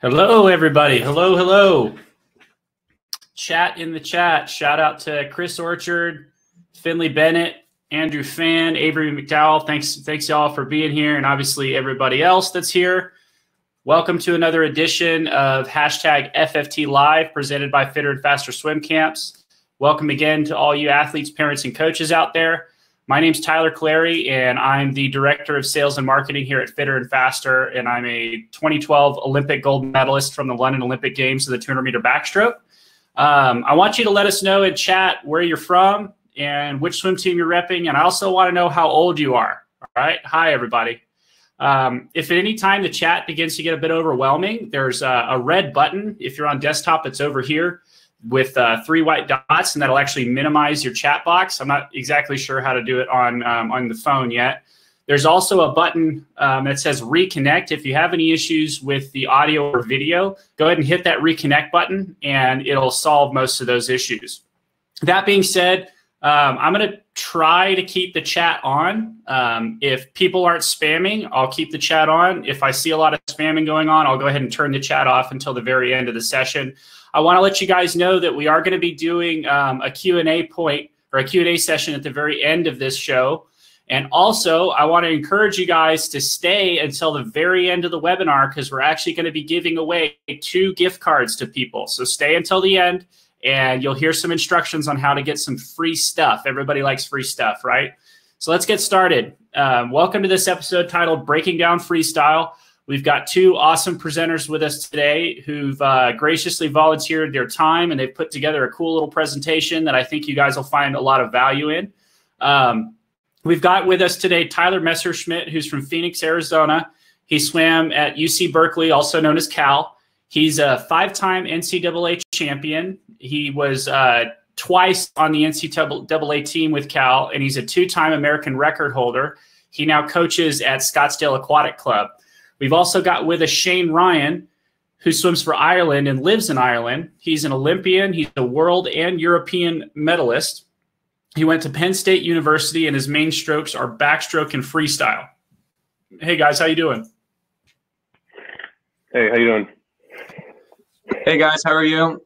Hello, everybody. Hello, hello. Chat in the chat. Shout out to Chris Orchard, Finley Bennett, Andrew Fan, Avery McDowell. Thanks, thanks y'all for being here, and obviously everybody else that's here. Welcome to another edition of hashtag FFT Live, presented by Fitter and Faster Swim Camps. Welcome again to all you athletes, parents, and coaches out there. My name's Tyler Clary, and I'm the Director of Sales and Marketing here at Fitter and Faster. And I'm a 2012 Olympic gold medalist from the London Olympic Games of the 200 meter backstroke. Um, I want you to let us know in chat where you're from and which swim team you're repping. And I also want to know how old you are. All right. Hi, everybody. Um, if at any time the chat begins to get a bit overwhelming, there's a, a red button. If you're on desktop, it's over here with uh, three white dots, and that'll actually minimize your chat box. I'm not exactly sure how to do it on um, on the phone yet. There's also a button um, that says reconnect. If you have any issues with the audio or video, go ahead and hit that reconnect button, and it'll solve most of those issues. That being said, um, I'm going to try to keep the chat on. Um, if people aren't spamming, I'll keep the chat on. If I see a lot of spamming going on, I'll go ahead and turn the chat off until the very end of the session. I want to let you guys know that we are going to be doing um, a Q&A point or a Q&A session at the very end of this show. And also, I want to encourage you guys to stay until the very end of the webinar because we're actually going to be giving away two gift cards to people. So stay until the end and you'll hear some instructions on how to get some free stuff. Everybody likes free stuff, right? So let's get started. Um, welcome to this episode titled Breaking Down Freestyle. We've got two awesome presenters with us today who've uh, graciously volunteered their time and they've put together a cool little presentation that I think you guys will find a lot of value in. Um, we've got with us today Tyler Messerschmidt, who's from Phoenix, Arizona. He swam at UC Berkeley, also known as Cal. He's a five time NCAA champion. He was uh, twice on the NCAA team with Cal, and he's a two time American record holder. He now coaches at Scottsdale Aquatic Club. We've also got with us Shane Ryan, who swims for Ireland and lives in Ireland. He's an Olympian, he's a world and European medalist. He went to Penn State University and his main strokes are backstroke and freestyle. Hey guys, how you doing? Hey, how you doing? Hey guys, how are you?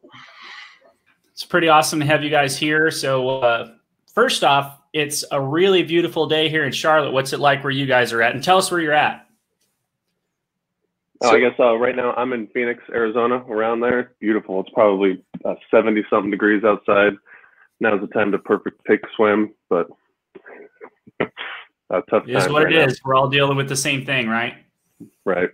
It's pretty awesome to have you guys here. So, uh, first off, it's a really beautiful day here in Charlotte. What's it like where you guys are at? And tell us where you're at. Oh, I guess uh, right now I'm in Phoenix, Arizona, around there. Beautiful. It's probably uh, 70 something degrees outside. Now's the time to perfect take swim, but a tough It is what right it now. is. We're all dealing with the same thing, right? Right.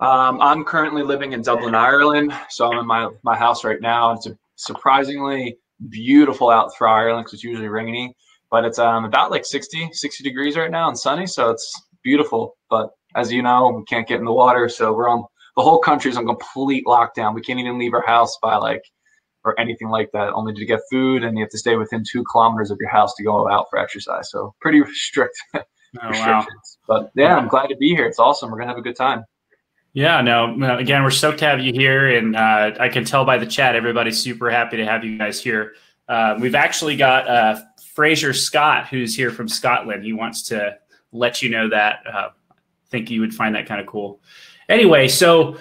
Um, I'm currently living in Dublin, Ireland. So I'm in my, my house right now. It's surprisingly beautiful out for Ireland because it's usually rainy, but it's um, about like 60, 60 degrees right now and sunny. So it's beautiful, but as you know, we can't get in the water, so we're on the whole country's on complete lockdown. We can't even leave our house by like or anything like that, only to get food, and you have to stay within two kilometers of your house to go out for exercise. So pretty strict oh, restrictions. Wow. But yeah, I'm glad to be here. It's awesome. We're gonna have a good time. Yeah, no, again, we're stoked to have you here, and uh, I can tell by the chat, everybody's super happy to have you guys here. Uh, we've actually got uh, Fraser Scott, who's here from Scotland. He wants to let you know that uh, think you would find that kind of cool. Anyway, so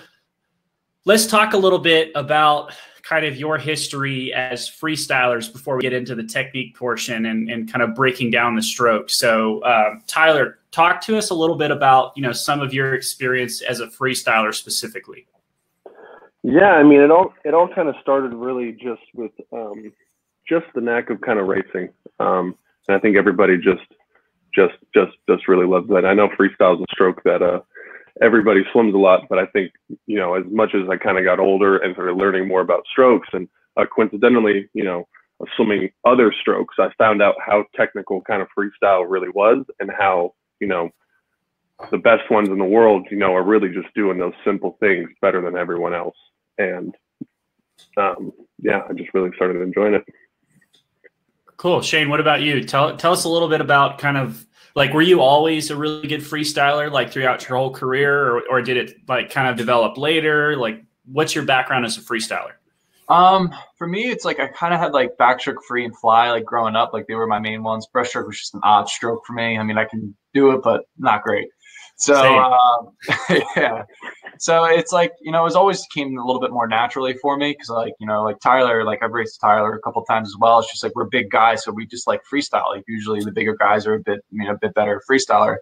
let's talk a little bit about kind of your history as freestylers before we get into the technique portion and, and kind of breaking down the stroke. So, um, Tyler, talk to us a little bit about you know some of your experience as a freestyler specifically. Yeah, I mean, it all it all kind of started really just with um, just the knack of kind of racing, um, and I think everybody just just just just really love that. I know freestyle is a stroke that uh everybody swims a lot, but I think you know as much as I kind of got older and started learning more about strokes, and uh, coincidentally, you know, swimming other strokes, I found out how technical kind of freestyle really was, and how you know the best ones in the world, you know, are really just doing those simple things better than everyone else. And um, yeah, I just really started enjoying it. Cool. Shane, what about you? Tell tell us a little bit about kind of like were you always a really good freestyler like throughout your whole career or, or did it like kind of develop later? Like what's your background as a freestyler? Um, for me, it's like I kind of had like backstroke, free, and fly like growing up. Like they were my main ones. Breaststroke was just an odd stroke for me. I mean, I can do it, but not great. So uh, yeah. so it's like you know, it's always came a little bit more naturally for me because like you know, like Tyler, like I've raced Tyler a couple times as well. It's just like we're big guys, so we just like freestyle. Like usually the bigger guys are a bit, you know, a bit better freestyler.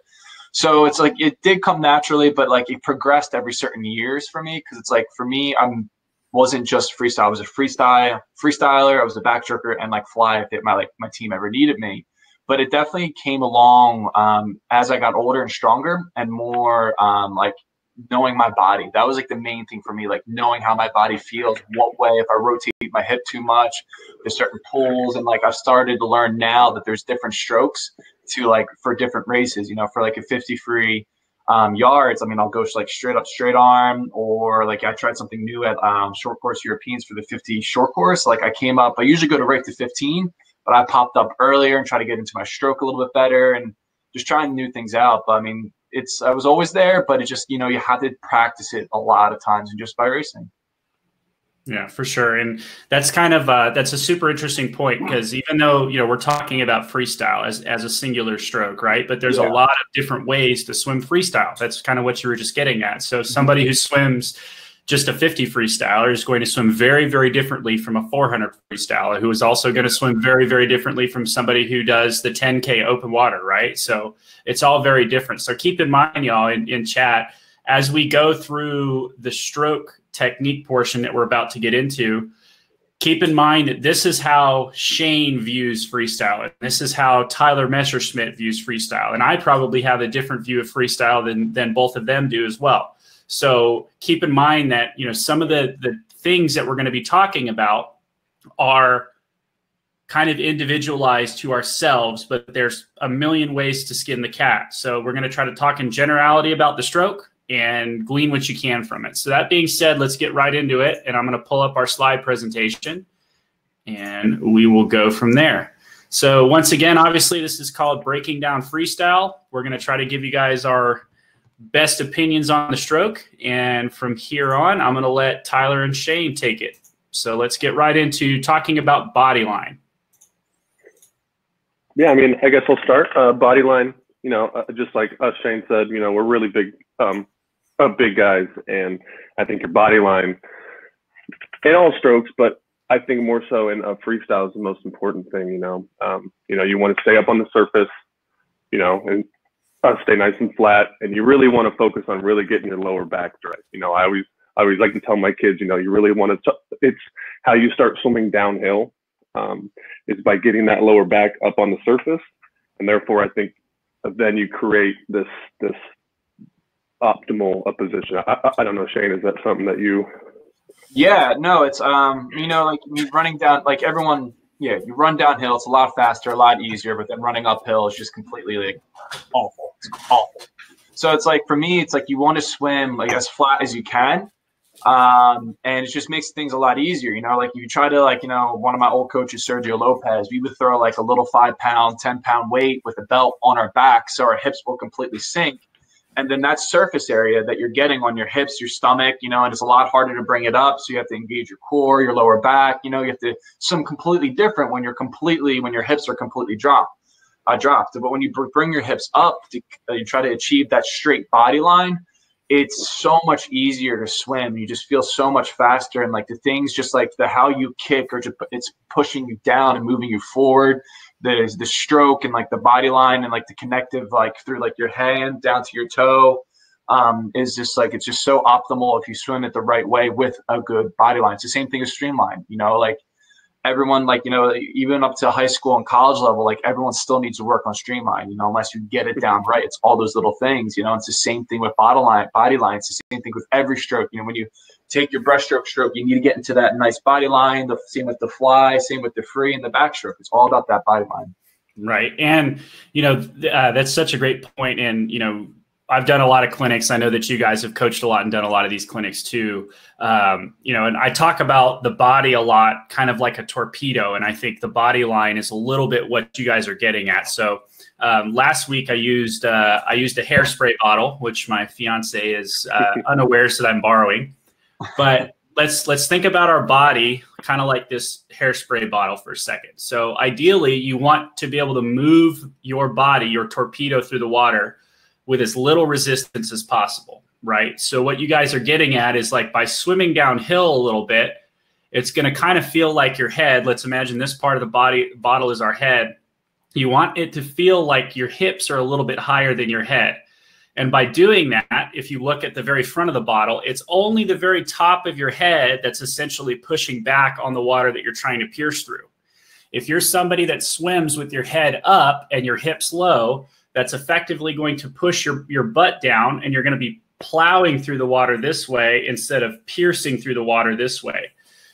So it's like it did come naturally, but like it progressed every certain years for me because it's like for me, I'm wasn't just freestyle. I was a freestyle freestyler. I was a backstroker and like fly if it, my like my team ever needed me. But it definitely came along um, as I got older and stronger and more um, like knowing my body. That was like the main thing for me, like knowing how my body feels, what way if I rotate my hip too much, there's certain pulls, and like I've started to learn now that there's different strokes to like for different races. You know, for like a 50 free um, yards, I mean, I'll go like straight up, straight arm, or like I tried something new at um, short course Europeans for the 50 short course. Like I came up, I usually go to right to 15, but I popped up earlier and try to get into my stroke a little bit better and just trying new things out. But I mean, it's I was always there, but it just you know you had to practice it a lot of times and just by racing. Yeah, for sure, and that's kind of uh, that's a super interesting point because even though you know we're talking about freestyle as as a singular stroke, right? But there's yeah. a lot of different ways to swim freestyle. That's kind of what you were just getting at. So somebody who swims just a 50 freestyler is going to swim very, very differently from a 400 freestyler, who is also going to swim very, very differently from somebody who does the 10K open water, right? So it's all very different. So keep in mind, y'all, in, in chat, as we go through the stroke technique portion that we're about to get into, keep in mind that this is how Shane views freestyle. And this is how Tyler Messerschmidt views freestyle. And I probably have a different view of freestyle than, than both of them do as well. So keep in mind that you know some of the the things that we're going to be talking about are kind of individualized to ourselves, but there's a million ways to skin the cat. So we're going to try to talk in generality about the stroke and glean what you can from it. So that being said, let's get right into it. And I'm going to pull up our slide presentation and we will go from there. So once again, obviously this is called breaking down freestyle. We're going to try to give you guys our best opinions on the stroke. And from here on, I'm going to let Tyler and Shane take it. So let's get right into talking about body line. Yeah, I mean, I guess I'll start. Uh, body line, you know, uh, just like us, Shane said, you know, we're really big, um, uh, big guys, and I think your body line in all strokes, but I think more so in uh, freestyle is the most important thing. You know, um, you know, you want to stay up on the surface, you know, and uh, stay nice and flat, and you really want to focus on really getting your lower back straight. You know, I always I always like to tell my kids, you know, you really want to. It's how you start swimming downhill um, is by getting that lower back up on the surface, and therefore I think then you create this this optimal uh, position. I, I don't know, Shane, is that something that you? Yeah, no, it's um, you know, like running down, like everyone yeah, you run downhill, it's a lot faster, a lot easier, but then running uphill is just completely like awful. It's awful. So it's like for me, it's like you want to swim like as flat as you can. Um, and it just makes things a lot easier. You know, like you try to like, you know, one of my old coaches, Sergio Lopez, we would throw like a little five pound, 10 pound weight with a belt on our back so our hips will completely sink and then that surface area that you're getting on your hips, your stomach, you know, and it's a lot harder to bring it up. So you have to engage your core, your lower back. You know, you have to some completely different when you're completely when your hips are completely dropped, uh, dropped. But when you bring your hips up, to, uh, you try to achieve that straight body line. It's so much easier to swim. You just feel so much faster, and like the things, just like the how you kick, or just it's pushing you down and moving you forward the the stroke and like the body line and like the connective like through like your hand down to your toe um, is just like it's just so optimal if you swim it the right way with a good body line. It's the same thing as streamline. You know, like everyone like you know even up to high school and college level like everyone still needs to work on streamline you know unless you get it down right. It's all those little things you know it's the same thing with body line body line it's the same thing with every stroke. You know when you take your breaststroke stroke you need to get into that nice body line the same with the fly same with the free and the backstroke it's all about that body line. Right. And you know uh, that's such a great point and you know I've done a lot of clinics. I know that you guys have coached a lot and done a lot of these clinics too. Um, you know, and I talk about the body a lot, kind of like a torpedo. And I think the body line is a little bit what you guys are getting at. So um, last week I used uh, I used a hairspray bottle, which my fiance is uh, unawares that I'm borrowing. But let's let's think about our body kind of like this hairspray bottle for a second. So ideally, you want to be able to move your body, your torpedo through the water with as little resistance as possible. right? So what you guys are getting at is like by swimming downhill a little bit, it's going to kind of feel like your head. Let's imagine this part of the body bottle is our head. You want it to feel like your hips are a little bit higher than your head. And by doing that, if you look at the very front of the bottle, it's only the very top of your head that's essentially pushing back on the water that you're trying to pierce through. If you're somebody that swims with your head up and your hips low, that's effectively going to push your, your butt down and you're going to be plowing through the water this way instead of piercing through the water this way.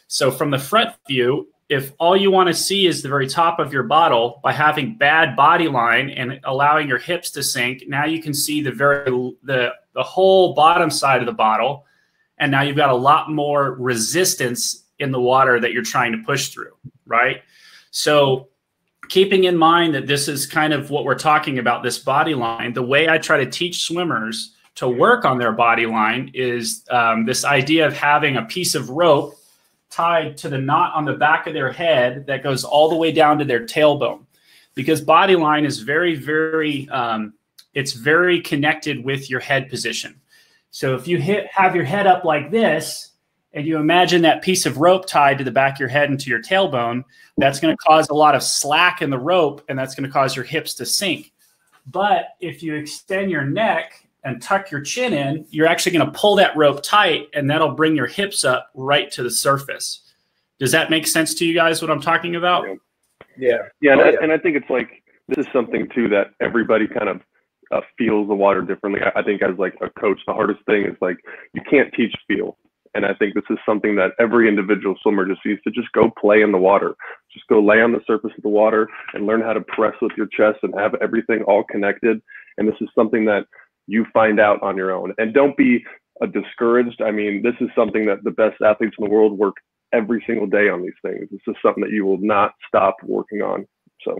So from the front view, if all you want to see is the very top of your bottle by having bad body line and allowing your hips to sink, now you can see the very the the whole bottom side of the bottle and now you've got a lot more resistance in the water that you're trying to push through, right? So keeping in mind that this is kind of what we're talking about this body line, the way I try to teach swimmers to work on their body line is um, this idea of having a piece of rope tied to the knot on the back of their head that goes all the way down to their tailbone. Because body line is very very um, it's very connected with your head position. So if you hit have your head up like this and you imagine that piece of rope tied to the back of your head and to your tailbone that's going to cause a lot of slack in the rope and that's going to cause your hips to sink but if you extend your neck and tuck your chin in, you're actually going to pull that rope tight and that'll bring your hips up right to the surface. Does that make sense to you guys what I'm talking about? Yeah. Yeah. And, oh, I, and I think it's like, this is something too that everybody kind of uh, feels the water differently. I, I think as like a coach, the hardest thing is like, you can't teach feel. And I think this is something that every individual swimmer just needs to just go play in the water. Just go lay on the surface of the water and learn how to press with your chest and have everything all connected. And this is something that you find out on your own. And don't be uh, discouraged. I mean, this is something that the best athletes in the world work every single day on these things. This is something that you will not stop working on. So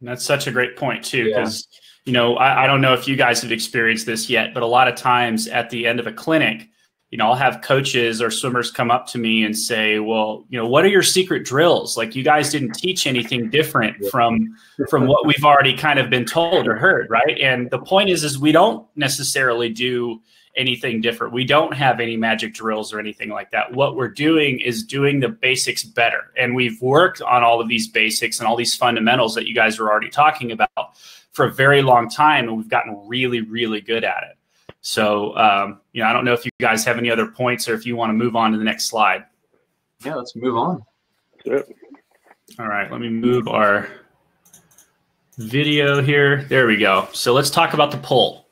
that's such a great point too, because yeah. you know I, I don't know if you guys have experienced this yet, but a lot of times at the end of a clinic, you know, I'll have coaches or swimmers come up to me and say, "Well, you know, what are your secret drills? Like you guys didn't teach anything different from from what we've already kind of been told or heard, right?" And the point is is we don't necessarily do anything different. We don't have any magic drills or anything like that. What we're doing is doing the basics better. And we've worked on all of these basics and all these fundamentals that you guys were already talking about for a very long time and we've gotten really really good at it. So, um, you know, I don't know if you guys have any other points or if you want to move on to the next slide. Yeah, let's move on. All right, let me move our video here. There we go. So let's talk about the pull.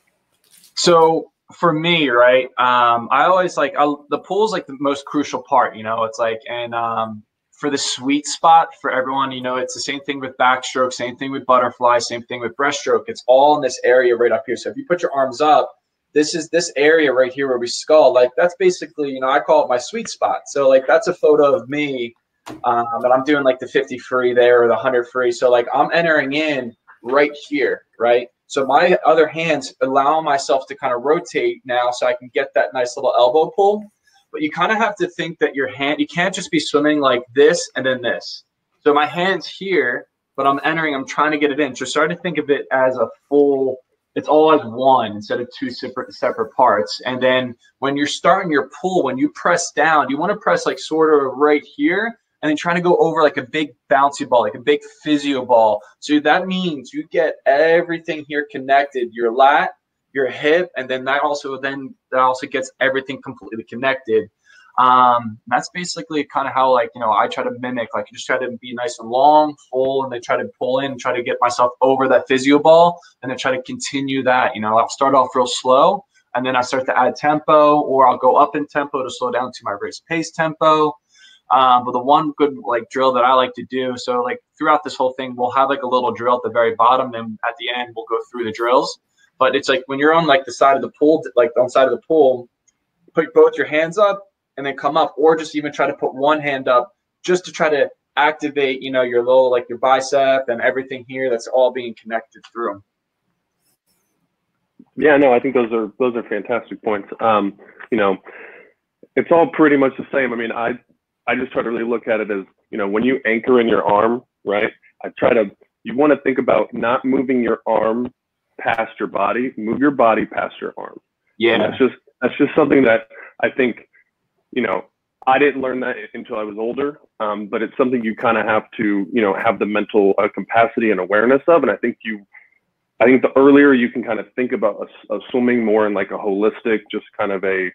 So for me, right, um, I always like I, the pull is like the most crucial part. You know, it's like and um, for the sweet spot for everyone, you know, it's the same thing with backstroke, same thing with butterfly, same thing with breaststroke. It's all in this area right up here. So if you put your arms up, this is this area right here where we skull like that's basically you know i call it my sweet spot. So like that's a photo of me um, and i'm doing like the 50 free there or the 100 free. So like i'm entering in right here right? So my other hands allow myself to kind of rotate now so i can get that nice little elbow pull. But you kind of have to think that your hand you can't just be swimming like this and then this. So my hands here but i'm entering i'm trying to get it in. So start to think of it as a full it's all as one instead of two separate separate parts. And then when you're starting your pull, when you press down, you want to press like sort of right here and then trying to go over like a big bouncy ball, like a big physio ball. So that means you get everything here connected, your lat, your hip, and then that also then that also gets everything completely connected. Um, that's basically kind of how like you know I try to mimic like just try to be nice and long, full, and then try to pull in, try to get myself over that physio ball, and then try to continue that. You know, I'll start off real slow, and then I start to add tempo, or I'll go up in tempo to slow down to my race pace tempo. Um, but the one good like drill that I like to do, so like throughout this whole thing, we'll have like a little drill at the very bottom, and at the end we'll go through the drills. But it's like when you're on like the side of the pool, like on the side of the pool, put both your hands up and then come up, or just even try to put one hand up just to try to activate, you know, your little like your bicep and everything here that's all being connected through. Yeah, no, I think those are those are fantastic points. Um, you know, it's all pretty much the same. I mean, I I just try to really look at it as, you know, when you anchor in your arm, right? I try to you want to think about not moving your arm past your body, move your body past your arm. Yeah. And that's just that's just something that I think, you know, I didn't learn that until I was older, um, but it's something you kind of have to, you know, have the mental uh, capacity and awareness of. And I think you, I think the earlier you can kind of think about a, a swimming more in like a holistic, just kind of a,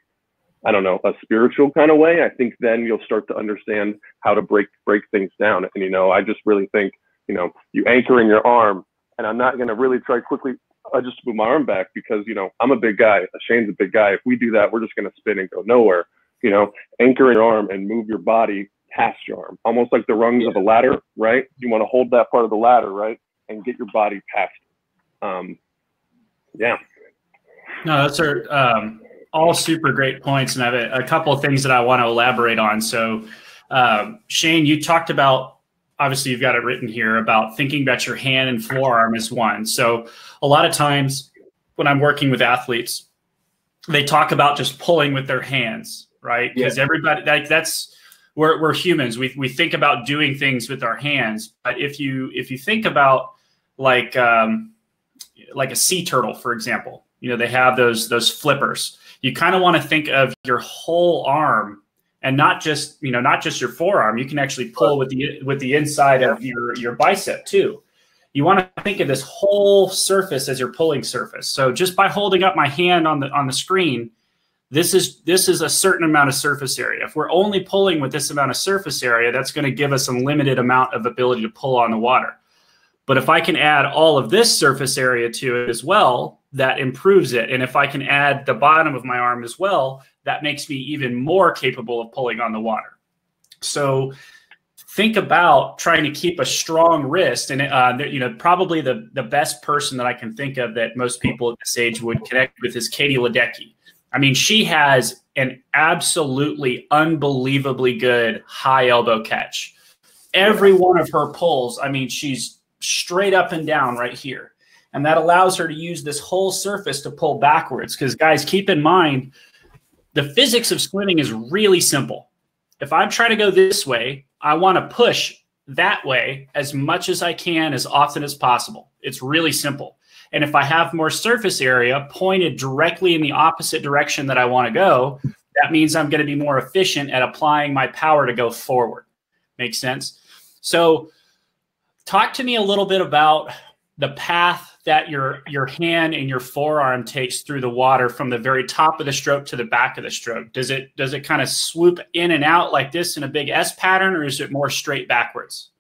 I don't know, a spiritual kind of way. I think then you'll start to understand how to break break things down. And you know, I just really think, you know, you anchor in your arm, and I'm not going to really try quickly I just move my arm back because you know I'm a big guy. Shane's a big guy. If we do that, we're just going to spin and go nowhere you know, anchor your arm and move your body past your arm, almost like the rungs of a ladder, right? You want to hold that part of the ladder, right? And get your body past. Um, yeah. No, those are um, all super great points. And I have a, a, couple of things that I want to elaborate on. So, um, Shane, you talked about obviously you've got it written here about thinking about your hand and forearm as one. So, a lot of times when I'm working with athletes, they talk about just pulling with their hands right? Because yeah. everybody like that's we're we're humans. We we think about doing things with our hands, but if you if you think about like um, like a sea turtle, for example, you know they have those those flippers. You kind of want to think of your whole arm and not just you know not just your forearm. You can actually pull with the with the inside of your your bicep too. You want to think of this whole surface as your pulling surface. So just by holding up my hand on the on the screen, this is this is a certain amount of surface area. If we're only pulling with this amount of surface area, that's going to give us a limited amount of ability to pull on the water. But if I can add all of this surface area to it as well, that improves it. And if I can add the bottom of my arm as well, that makes me even more capable of pulling on the water. So think about trying to keep a strong wrist. And uh, you know, probably the the best person that I can think of that most people at this age would connect with is Katie Ledecky. I mean, she has an absolutely unbelievably good high elbow catch. Every one of her pulls, I mean, she's straight up and down right here. And that allows her to use this whole surface to pull backwards. Because, guys, keep in mind, the physics of swimming is really simple. If I'm trying to go this way, I want to push that way as much as I can, as often as possible. It's really simple. And if I have more surface area pointed directly in the opposite direction that I want to go, that means I'm going to be more efficient at applying my power to go forward. Makes sense? So, talk to me a little bit about the path that your your hand and your forearm takes through the water from the very top of the stroke to the back of the stroke. Does it does it kind of swoop in and out like this in a big S pattern, or is it more straight backwards?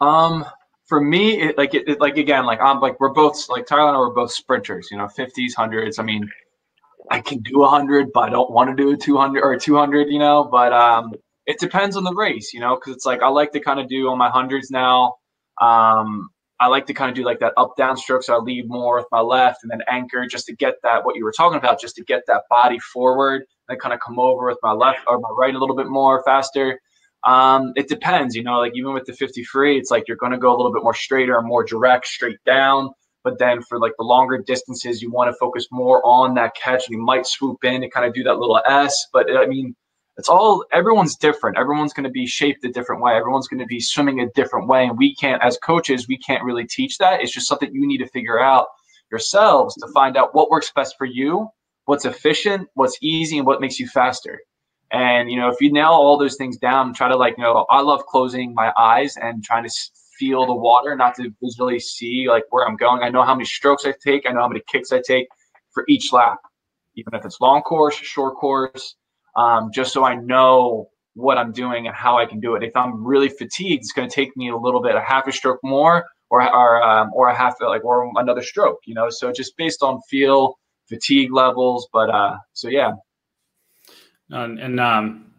Um, for me, it, like it, it, like again, like I'm like we're both like Tyler and I were both sprinters. You know, fifties, hundreds. I mean, I can do a hundred, but I don't want to do a two hundred or two hundred. You know, but um, it depends on the race. You know, because it's like I like to kind of do on my hundreds now. Um, I like to kind of do like that up down stroke, so I lead more with my left and then anchor just to get that what you were talking about, just to get that body forward and kind of come over with my left or my right a little bit more faster. Um, it depends, you know, like even with the 50 free, it's like you're going to go a little bit more straighter and more direct, straight down. But then for like the longer distances, you want to focus more on that catch. And you might swoop in and kind of do that little S. But I mean, it's all everyone's different. Everyone's going to be shaped a different way. Everyone's going to be swimming a different way. And we can't, as coaches, we can't really teach that. It's just something you need to figure out yourselves to find out what works best for you, what's efficient, what's easy, and what makes you faster. And you know, if you nail all those things down, try to like, you know, I love closing my eyes and trying to feel the water, not to visually see like where I'm going. I know how many strokes I take. I know how many kicks I take for each lap, even if it's long course, short course, um, just so I know what I'm doing and how I can do it. If I'm really fatigued, it's going to take me a little bit, a half a stroke more, or or um, or a half like or another stroke. You know, so just based on feel, fatigue levels. But uh, so yeah, and, and um,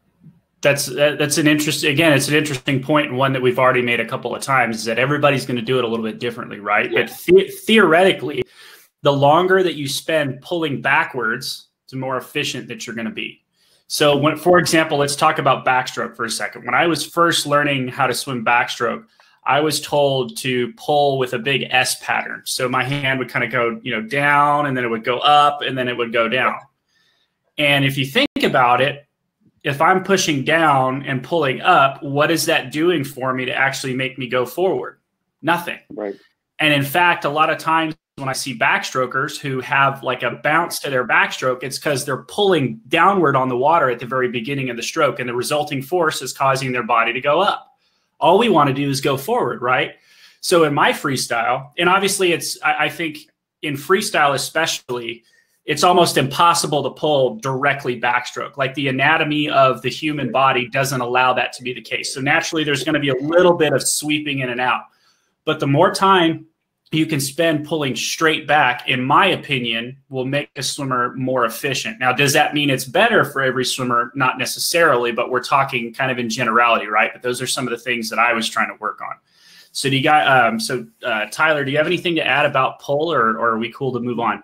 that's that's an interesting again it's an interesting point and one that we've already made a couple of times is that everybody's going to do it a little bit differently right? Yeah. but the- theoretically the longer that you spend pulling backwards the more efficient that you're going to be. So when for example let's talk about backstroke for a second. When i was first learning how to swim backstroke i was told to pull with a big s pattern. So my hand would kind of go you know down and then it would go up and then it would go down. And if you think about it, if I'm pushing down and pulling up, what is that doing for me to actually make me go forward? Nothing. Right. And in fact, a lot of times when I see backstrokers who have like a bounce to their backstroke, it's because they're pulling downward on the water at the very beginning of the stroke, and the resulting force is causing their body to go up. All we want to do is go forward, right? So in my freestyle, and obviously it's, I, I think in freestyle especially, it's almost impossible to pull directly backstroke. Like the anatomy of the human body doesn't allow that to be the case. So naturally, there's going to be a little bit of sweeping in and out. But the more time you can spend pulling straight back, in my opinion, will make a swimmer more efficient. Now, does that mean it's better for every swimmer? Not necessarily, but we're talking kind of in generality, right? But those are some of the things that I was trying to work on. So, do you got um, so uh, Tyler? Do you have anything to add about pull, or, or are we cool to move on?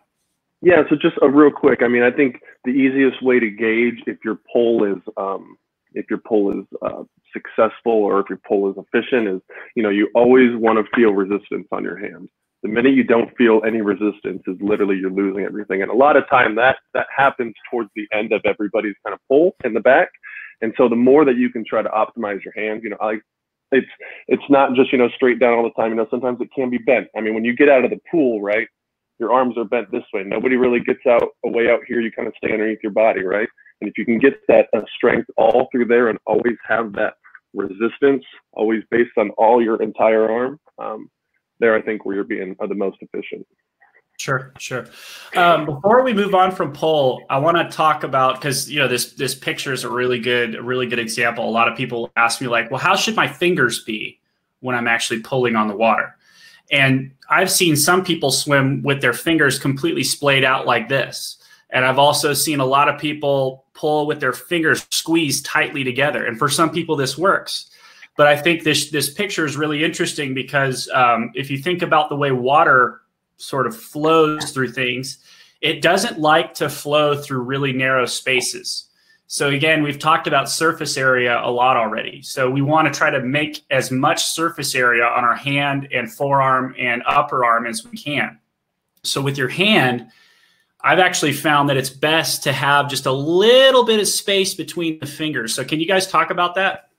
Yeah, so just a real quick. I mean, I think the easiest way to gauge if your pull is um, if your pull is uh, successful or if your pull is efficient is you know you always want to feel resistance on your hands the minute you don't feel any resistance is literally you're losing everything. And a lot of time that that happens towards the end of everybody's kind of pull in the back. And so the more that you can try to optimize your hands, you know, I it's it's not just, you know, straight down all the time. You know, sometimes it can be bent. I mean, when you get out of the pool, right, your arms are bent this way. Nobody really gets out away out here. You kind of stay underneath your body, right? And if you can get that uh, strength all through there and always have that resistance, always based on all your entire arm, um, there, I think where you're being are the most efficient. Sure, sure. Um, before we move on from pole, I want to talk about because you know this this picture is a really good, a really good example. A lot of people ask me like, well, how should my fingers be when I'm actually pulling on the water? And I've seen some people swim with their fingers completely splayed out like this. And I've also seen a lot of people pull with their fingers squeezed tightly together. And for some people, this works. But I think this this picture is really interesting because um, if you think about the way water sort of flows through things, it doesn't like to flow through really narrow spaces. So again, we've talked about surface area a lot already. So we want to try to make as much surface area on our hand and forearm and upper arm as we can. So with your hand, I've actually found that it's best to have just a little bit of space between the fingers. So can you guys talk about that?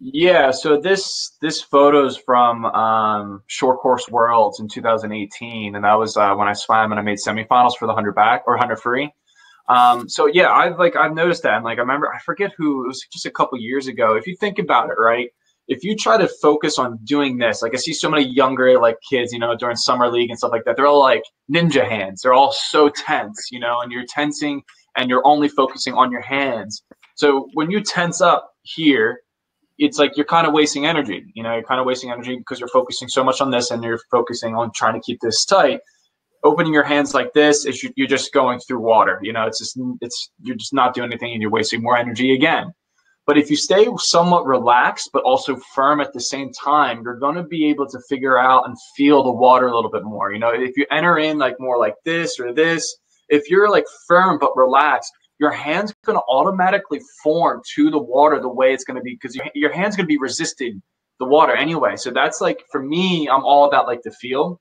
Yeah, so this this photo's from um, Short Course Worlds in 2018, and that was uh, when I swam and I made semifinals for the hundred back or hundred free. Um, so yeah, I've like I've noticed that, and like I remember I forget who it was just a couple years ago. If you think about it, right? If you try to focus on doing this, like I see so many younger like kids, you know, during summer league and stuff like that, they're all like ninja hands. They're all so tense, you know, and you're tensing and you're only focusing on your hands. So when you tense up here it's like you're kind of wasting energy. You know, you're kind of wasting energy because you're focusing so much on this and you're focusing on trying to keep this tight. Opening your hands like this is you're just going through water. You know, it's just it's you're just not doing anything and you're wasting more energy again. But if you stay somewhat relaxed but also firm at the same time, you're going to be able to figure out and feel the water a little bit more. You know, if you enter in like more like this or this, if you're like firm but relaxed, your hand's going to automatically form to the water the way it's going to be because your, your hand's going to be resisting the water anyway. So that's like for me, I'm all about like the feel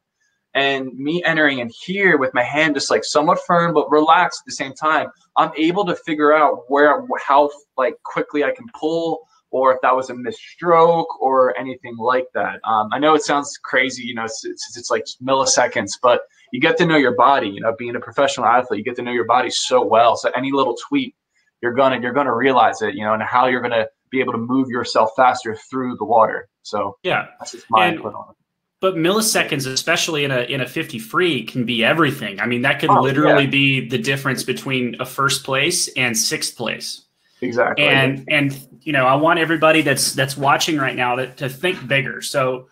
and me entering in here with my hand just like somewhat firm but relaxed at the same time. I'm able to figure out where how like quickly I can pull or if that was a misstroke or anything like that. Um, I know it sounds crazy, you know, it's, it's, it's like milliseconds, but you get to know your body. You know, being a professional athlete, you get to know your body so well. So any little tweak, you're gonna you're gonna realize it. You know, and how you're gonna be able to move yourself faster through the water. So yeah, that's just my input on it. But milliseconds, especially in a in a 50 free, can be everything. I mean, that could oh, literally yeah. be the difference between a first place and sixth place. Exactly. And and you know, I want everybody that's that's watching right now to, to think bigger. So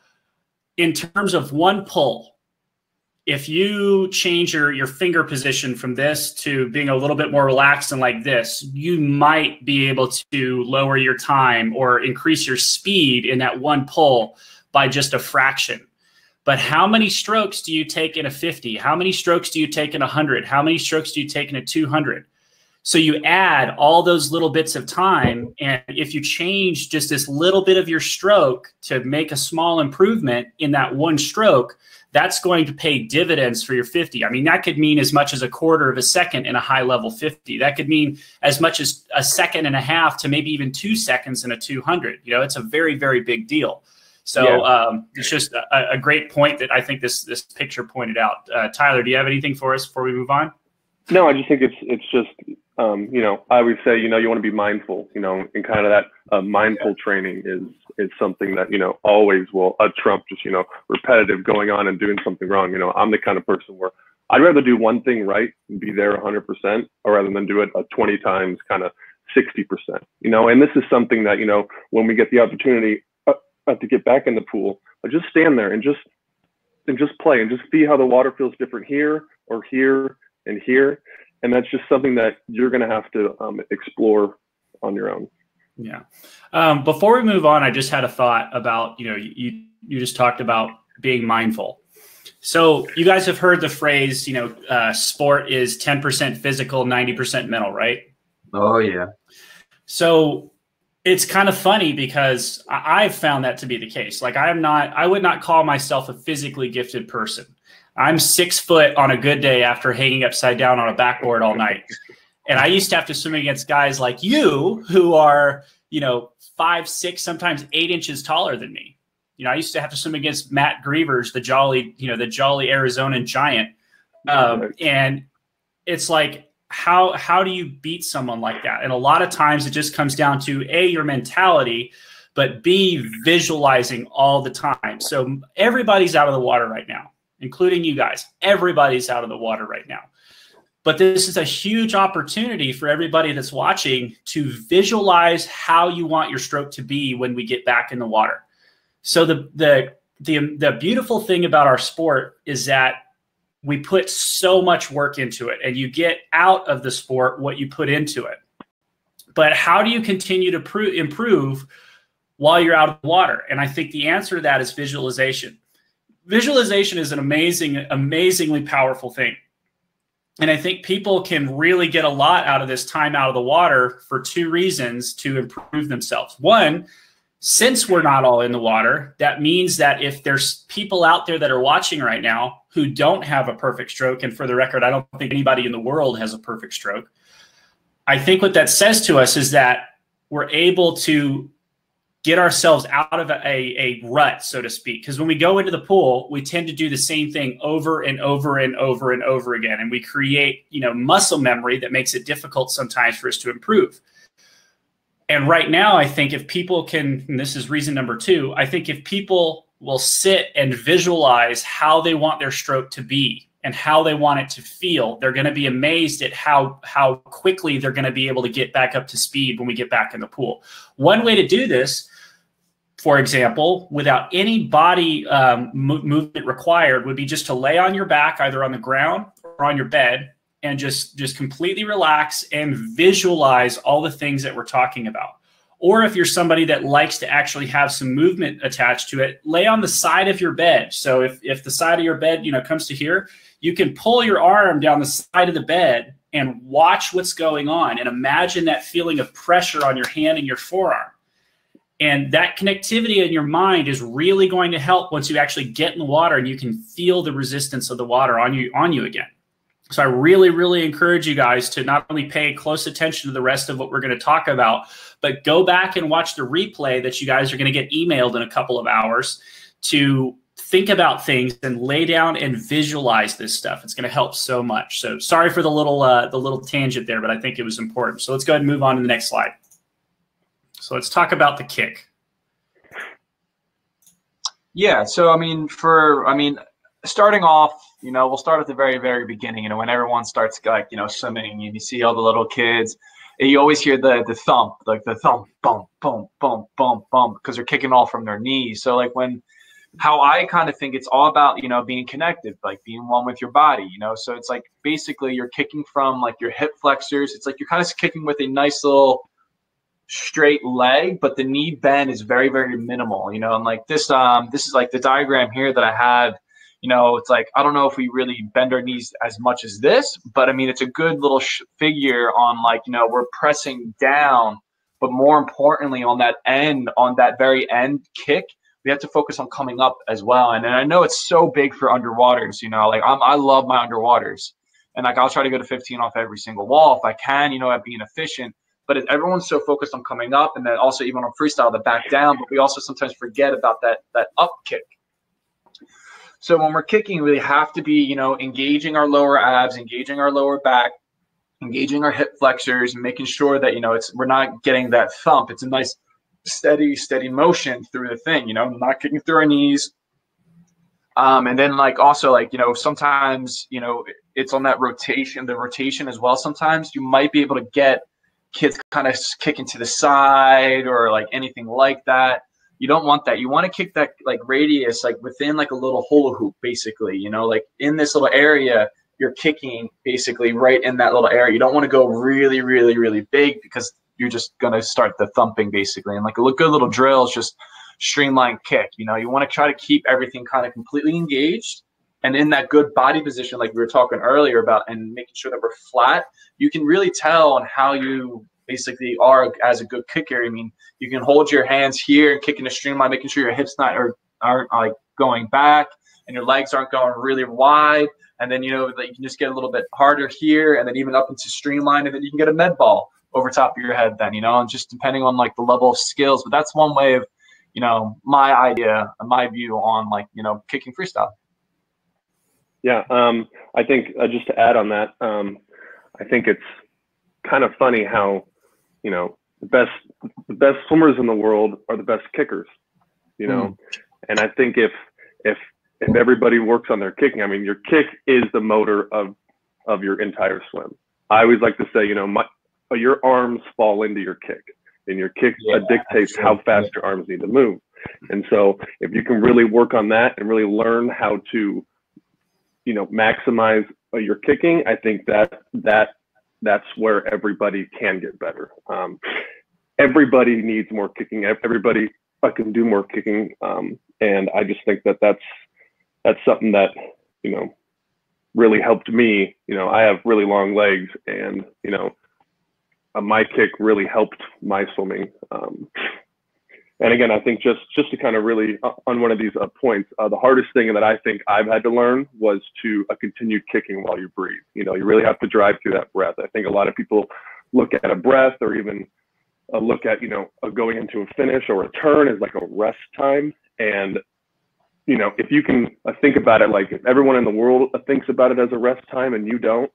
in terms of one pull, if you change your your finger position from this to being a little bit more relaxed and like this, you might be able to lower your time or increase your speed in that one pull by just a fraction. But how many strokes do you take in a 50? How many strokes do you take in a 100? How many strokes do you take in a 200? So you add all those little bits of time. And if you change just this little bit of your stroke to make a small improvement in that one stroke, that's going to pay dividends for your 50. I mean, that could mean as much as a quarter of a second in a high level 50. That could mean as much as a second and a half to maybe even two seconds in a 200. You know, it's a very, very big deal. So yeah. um, it's just a, a, great point that I think this this picture pointed out. Uh, Tyler, do you have anything for us before we move on? No, I just think it's it's just um, you know I would say you know you want to be mindful you know and kind of that uh, mindful yeah. training is is something that you know always will uh, trump just you know repetitive going on and doing something wrong. You know I'm the kind of person where I'd rather do one thing right and be there 100% or rather than do it uh, 20 times kind of 60%. You know, and this is something that you know when we get the opportunity to get back in the pool, but just stand there and just and just play and just see how the water feels different here or here and here. And that's just something that you're going to have to um, explore on your own. Yeah. Um, before we move on, I just had a thought about, you know, you, you just talked about being mindful. So you guys have heard the phrase, you know, uh, sport is 10% physical, 90% mental, right? Oh, yeah. So it's kind of funny because I've found that to be the case. Like I am not, I would not call myself a physically gifted person. I'm six foot on a good day after hanging upside down on a backboard all night. And I used to have to swim against guys like you who are, you know, five, six, sometimes eight inches taller than me. You know, I used to have to swim against Matt Grevers, the jolly, you know, the jolly Arizonan giant. Um, and it's like, how how do you beat someone like that? And a lot of times it just comes down to a your mentality, but b visualizing all the time. So everybody's out of the water right now including you guys. Everybody's out of the water right now. But this is a huge opportunity for everybody that's watching to visualize how you want your stroke to be when we get back in the water. So the the the the beautiful thing about our sport is that we put so much work into it and you get out of the sport what you put into it. But how do you continue to pro- improve while you're out of the water? And I think the answer to that is visualization visualization is an amazing, amazingly powerful thing. And I think people can really get a lot out of this time out of the water for two reasons to improve themselves. One, since we're not all in the water, that means that if there's people out there that are watching right now who don't have a perfect stroke, and for the record, I don't think anybody in the world has a perfect stroke. I think what that says to us is that we're able to get ourselves out of a, a rut, so to speak. Because when we go into the pool, we tend to do the same thing over and over and over and over again. And we create, you know, muscle memory that makes it difficult sometimes for us to improve. And right now, I think if people can, this is reason number two, I think if people will sit and visualize how they want their stroke to be and how they want it to feel, they're going to be amazed at how how quickly they're going to be able to get back up to speed when we get back in the pool. One way to do this for example, without any body um, mo- movement required, would be just to lay on your back, either on the ground or on your bed, and just just completely relax and visualize all the things that we're talking about. Or if you're somebody that likes to actually have some movement attached to it, lay on the side of your bed. So if if the side of your bed, you know, comes to here, you can pull your arm down the side of the bed and watch what's going on and imagine that feeling of pressure on your hand and your forearm and that connectivity in your mind is really going to help once you actually get in the water and you can feel the resistance of the water on you on you again. So I really, really encourage you guys to not only pay close attention to the rest of what we're going to talk about, but go back and watch the replay that you guys are going to get emailed in a couple of hours to think about things and lay down and visualize this stuff. It's going to help so much. So sorry for the little uh, the little tangent there, but I think it was important. So let's go ahead and move on to the next slide. So let's talk about the kick. Yeah. So I mean, for I mean, starting off, you know, we'll start at the very, very beginning. You know, when everyone starts like you know swimming, and you see all the little kids, you always hear the the thump, like the thump, bump, bump, bump, bump, bump, because they're kicking all from their knees. So like when how I kind of think it's all about, you know, being connected, like being one with your body, you know. So it's like basically you're kicking from like your hip flexors. It's like you're kind of kicking with a nice little straight leg, but the knee bend is very, very minimal, you know, and like this, um, this is like the diagram here that I had, you know, it's like, I don't know if we really bend our knees as much as this, but I mean, it's a good little figure on like, you know, we're pressing down, but more importantly on that end, on that very end kick, we have to focus on coming up as well. And, and I know it's so big for underwaters, you know, like I'm, I love my underwaters and like, I'll try to go to 15 off every single wall if I can, you know, at being efficient, but everyone's so focused on coming up, and then also even on freestyle the back down. But we also sometimes forget about that that up kick. So when we're kicking, we have to be, you know, engaging our lower abs, engaging our lower back, engaging our hip flexors, and making sure that you know it's we're not getting that thump. It's a nice steady, steady motion through the thing. You know, not kicking through our knees. Um, and then like also like you know sometimes you know it's on that rotation, the rotation as well. Sometimes you might be able to get kids kind of kicking to the side or like anything like that. You don't want that. You want to kick that like radius like within like a little hula hoop, basically. You know, like in this little area, you're kicking basically right in that little area. You don't want to go really, really, really big because you're just gonna start the thumping basically. And like a good little drill is just streamline kick. You know, you want to try to keep everything kind of completely engaged and in that good body position, like we were talking earlier about, and making sure that we're flat. You can really tell on how you basically are as a good kicker. I mean, you can hold your hands here and kick in a streamline, making sure your hips not are aren't like going back and your legs aren't going really wide. And then you know that you can just get a little bit harder here, and then even up into streamline, and then you can get a med ball over top of your head. Then you know, and just depending on like the level of skills. But that's one way of you know, my idea, my view on like, you know, kicking freestyle. Yeah. Um, I think uh, just to add on that, um, I think it's kind of funny how, you know, the best, the best swimmers in the world are the best kickers, you know? Mm. And I think if, if, if everybody works on their kicking, I mean, your kick is the motor of, of your entire swim. I always like to say, you know, my, your arms fall into your kick and your kick yeah, dictates how fast your arms need to move. And so if you can really work on that and really learn how to, you know, maximize uh, your kicking, I think that that that's where everybody can get better. Um, everybody needs more kicking. Everybody can do more kicking, um, and I just think that that's that's something that you know really helped me. You know, I have really long legs, and you know, uh, my kick really helped my swimming. Um, and again, I think just just to kind of really uh, on one of these uh, points, uh, the hardest thing that I think I've had to learn was to uh, continue kicking while you breathe. You know, you really have to drive through that breath. I think a lot of people look at a breath or even uh, look at you know going into a finish or a turn as like a rest time. And you know, if you can uh, think about it like everyone in the world thinks about it as a rest time and you don't,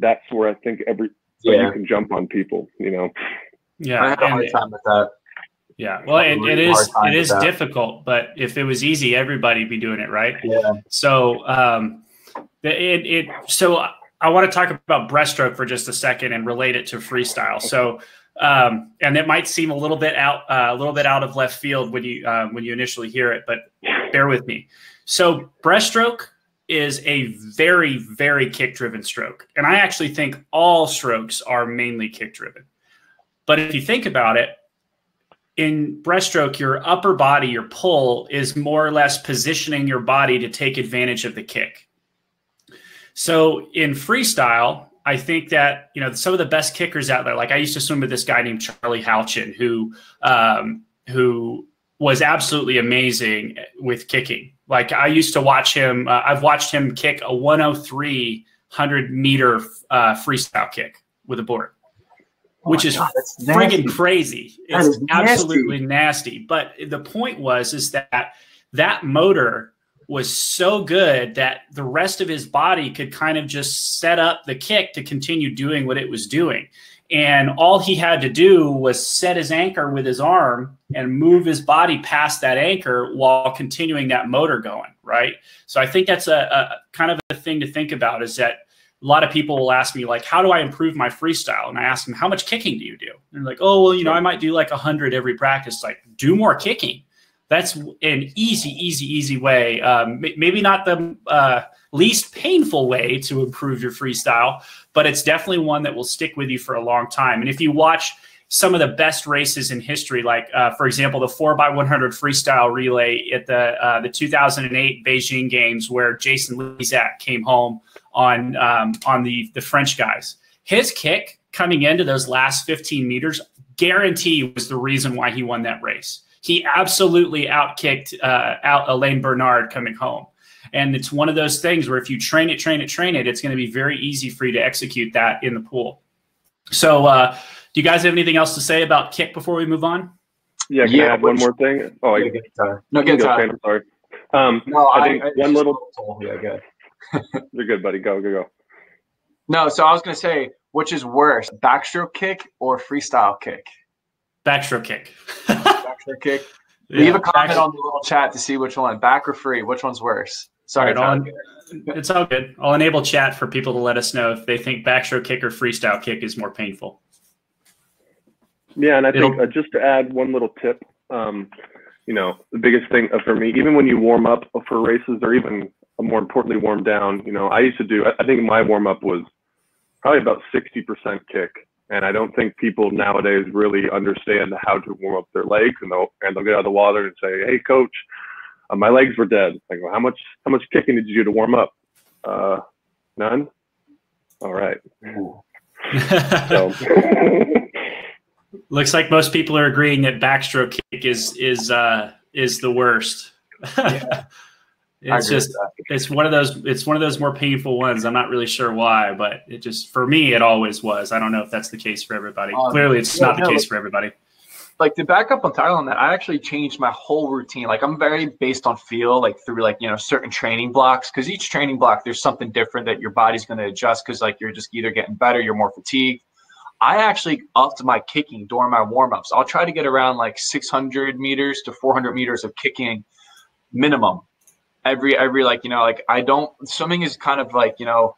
that's where I think every yeah. you can jump on people, you know. Yeah, I had a hard time with that. Yeah, well, it, it is it is difficult, but if it was easy, everybody'd be doing it, right? Yeah. So, um, it it so I want to talk about breaststroke for just a second and relate it to freestyle. So, um, and it might seem a little bit out uh, a little bit out of left field when you um, when you initially hear it, but bear with me. So, breaststroke is a very, very kick driven stroke. And I actually think all strokes are mainly kick driven. But if you think about it, in breaststroke, your upper body, your pull is more or less positioning your body to take advantage of the kick. So in freestyle, I think that you know some of the best kickers out there. Like I used to swim with this guy named Charlie Houchin, who um, who was absolutely amazing with kicking. Like I used to watch him. Uh, I've watched him kick a 103 100 meter uh, freestyle kick with a board, oh which is God, friggin' crazy. It's absolutely nasty. But the point was is that that motor was so good that the rest of his body could kind of just set up the kick to continue doing what it was doing. And all he had to do was set his anchor with his arm and move his body past that anchor while continuing that motor going, right? So I think that's a, a kind of a thing to think about is that a lot of people will ask me like, how do I improve my freestyle? And I ask them, how much kicking do you do? And they're like, oh, well, you know, I might do like a hundred every practice. Like do more kicking. That's an easy, easy, easy way. Um, maybe not the uh, least painful way to improve your freestyle, but it's definitely one that will stick with you for a long time. And if you watch some of the best races in history, like uh, for example, the four x one hundred freestyle relay at the uh, the 2008 Beijing Games, where Jason Lezak came home on um, on the the French guys. His kick coming into those last 15 meters, guarantee was the reason why he won that race. He absolutely outkicked uh, out Alain Bernard coming home. And it's one of those things where if you train it, train it, train it, it's going to be very easy for you to execute that in the pool. So, uh, Do you guys have anything else to say about kick before we move on? Yeah, can Yeah, I add one more thing? Oh, I, get time. No, get go, time. Sorry. Um, No, I I, think I one little- Yeah, good. you're good, buddy. Go, go, go. No, so I was gonna say, which is worse, backstroke kick or freestyle kick? Backstroke kick. Backstroke kick. Yeah, Leave a comment back- on the little chat to see which one, back or free. Which one's worse? Sorry, All right, Tyler. It's all good. I'll enable chat for people to let us know if they think backstroke kick or freestyle kick is more painful. Yeah, and I think It'll- uh, just to add one little tip, um, you know, the biggest thing uh, for me, even when you warm up for races, or even more importantly, warm down, you know, I used to do. I, I think my warm up was probably about sixty percent kick, and I don't think people nowadays really understand how to warm up their legs, and they'll and they'll get out of the water and say, "Hey, coach, uh, my legs were dead." I go, "How much how much kicking did you do to warm up?" Uh, none. All right. So. Looks like most people are agreeing that backstroke kick is is uh, is the worst. Yeah. It's just it's one of those it's one of those more painful ones. I'm not really sure why, but it just for me it always was. I don't know if that's the case for everybody. Um, Clearly, it's yeah, not the no, case for everybody. like to back up on Tyler on that, I actually changed my whole routine. Like I'm very based on feel, like through like you know certain training blocks, because each training block there's something different that your body's going to adjust. Because like you're just either getting better, you're more fatigued. I actually upped my kicking during my warm ups. I'll try to get around like 600 meters to 400 meters of kicking minimum every every like you know like I don't swimming is kind of like you know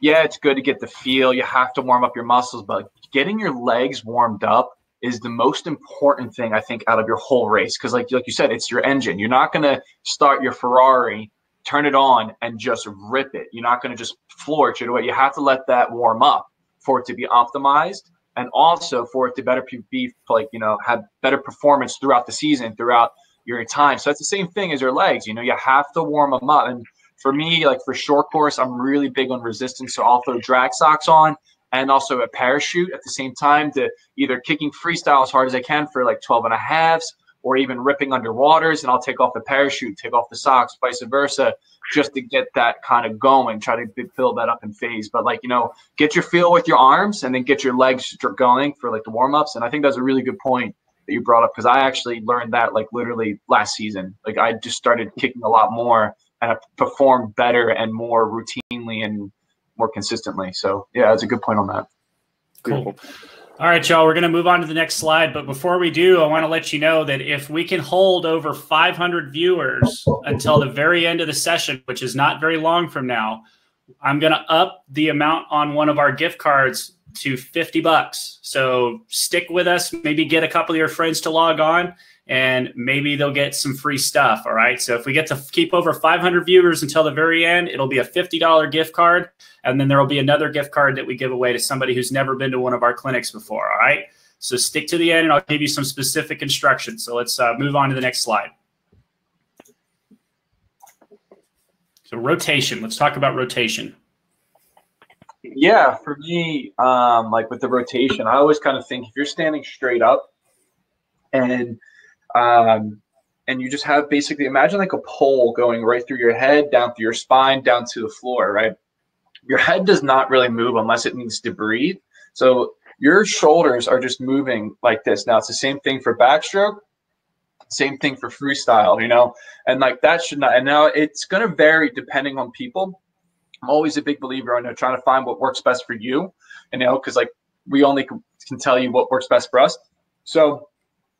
yeah it's good to get the feel you have to warm up your muscles but getting your legs warmed up is the most important thing I think out of your whole race because like like you said it's your engine. You're not going to start your Ferrari turn it on and just rip it. You're not going to just floor it away. You have to let that warm up for it to be optimized and also for it to better be like you know have better performance throughout the season throughout your time. So that's the same thing as your legs. You know, you have to warm them up. And for me, like for short course, I'm really big on resistance. So I'll throw drag socks on and also a parachute at the same time to either kicking freestyle as hard as I can for like 12 and a halves or even ripping underwaters. And I'll take off the parachute, take off the socks, vice versa, just to get that kind of going, try to build that up in phase. But like, you know, get your feel with your arms and then get your legs going for like the warm ups. And I think that's a really good point that you brought up because I actually learned that like literally last season. Like I just started kicking a lot more and I performed better and more routinely and more consistently. So yeah, that's a good point on that. Cool. All right, y'all, we're going to move on to the next slide. But before we do, I want to let you know that if we can hold over 500 viewers until the very end of the session, which is not very long from now, I'm going to up the amount on one of our gift cards to 50 bucks. So stick with us, maybe get a couple of your friends to log on and maybe they'll get some free stuff. All right. So if we get to keep over 500 viewers until the very end, it'll be a $50 gift card. And then there will be another gift card that we give away to somebody who's never been to one of our clinics before. All right. So stick to the end and I'll give you some specific instructions. So let's uh, move on to the next slide. So rotation. Let's talk about rotation. Yeah, for me, um, like with the rotation, I always kind of think if you're standing straight up and um, and you just have basically imagine like a pole going right through your head, down through your spine, down to the floor, right? Your head does not really move unless it needs to breathe. So your shoulders are just moving like this. Now it's the same thing for backstroke, same thing for freestyle, you know, and like that should not. And now it's going to vary depending on people. I'm always a big believer on you know, trying to find what works best for you, you know, because like we only can, tell you what works best for us. So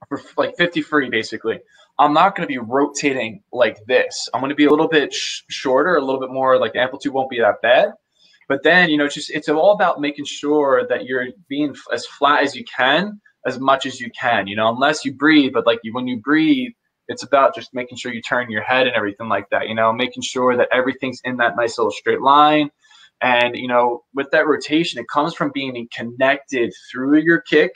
for like 50 free, basically, I'm not going to be rotating like this. I'm going to be a little bit sh- shorter, a little bit more like amplitude won't be that bad. But then, you know, it's just it's all about making sure that you're being as flat as you can, as much as you can. You know, unless you breathe, but like you, when you breathe, it's about just making sure you turn your head and everything like that. You know, making sure that everything's in that nice little straight line. And you know, with that rotation, it comes from being connected through your kick,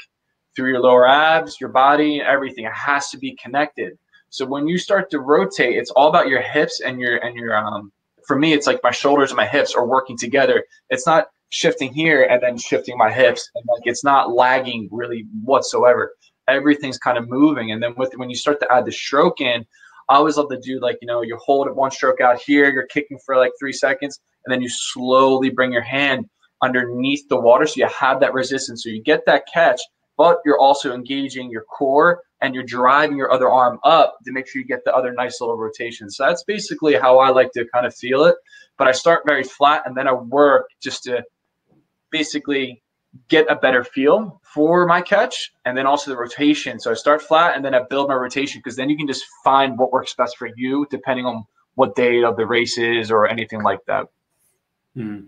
through your lower abs, your body, everything. It has to be connected. So when you start to rotate, it's all about your hips and your and your um. For me, it's like my shoulders and my hips are working together. It's not shifting here and then shifting my hips, and like it's not lagging really whatsoever. Everything's kind of moving, and then with when you start to add the stroke in, I always love to do like you know you hold it one stroke out here, you're kicking for like three seconds, and then you slowly bring your hand underneath the water so you have that resistance, so you get that catch, but you're also engaging your core and you're driving your other arm up to make sure you get the other nice little rotation. So that's basically how I like to kind of feel it. But I start very flat and then I work just to basically get a better feel for my catch and then also the rotation. So I start flat and then I build my rotation because then you can just find what works best for you depending on what day of the race is or anything like that. Hmm.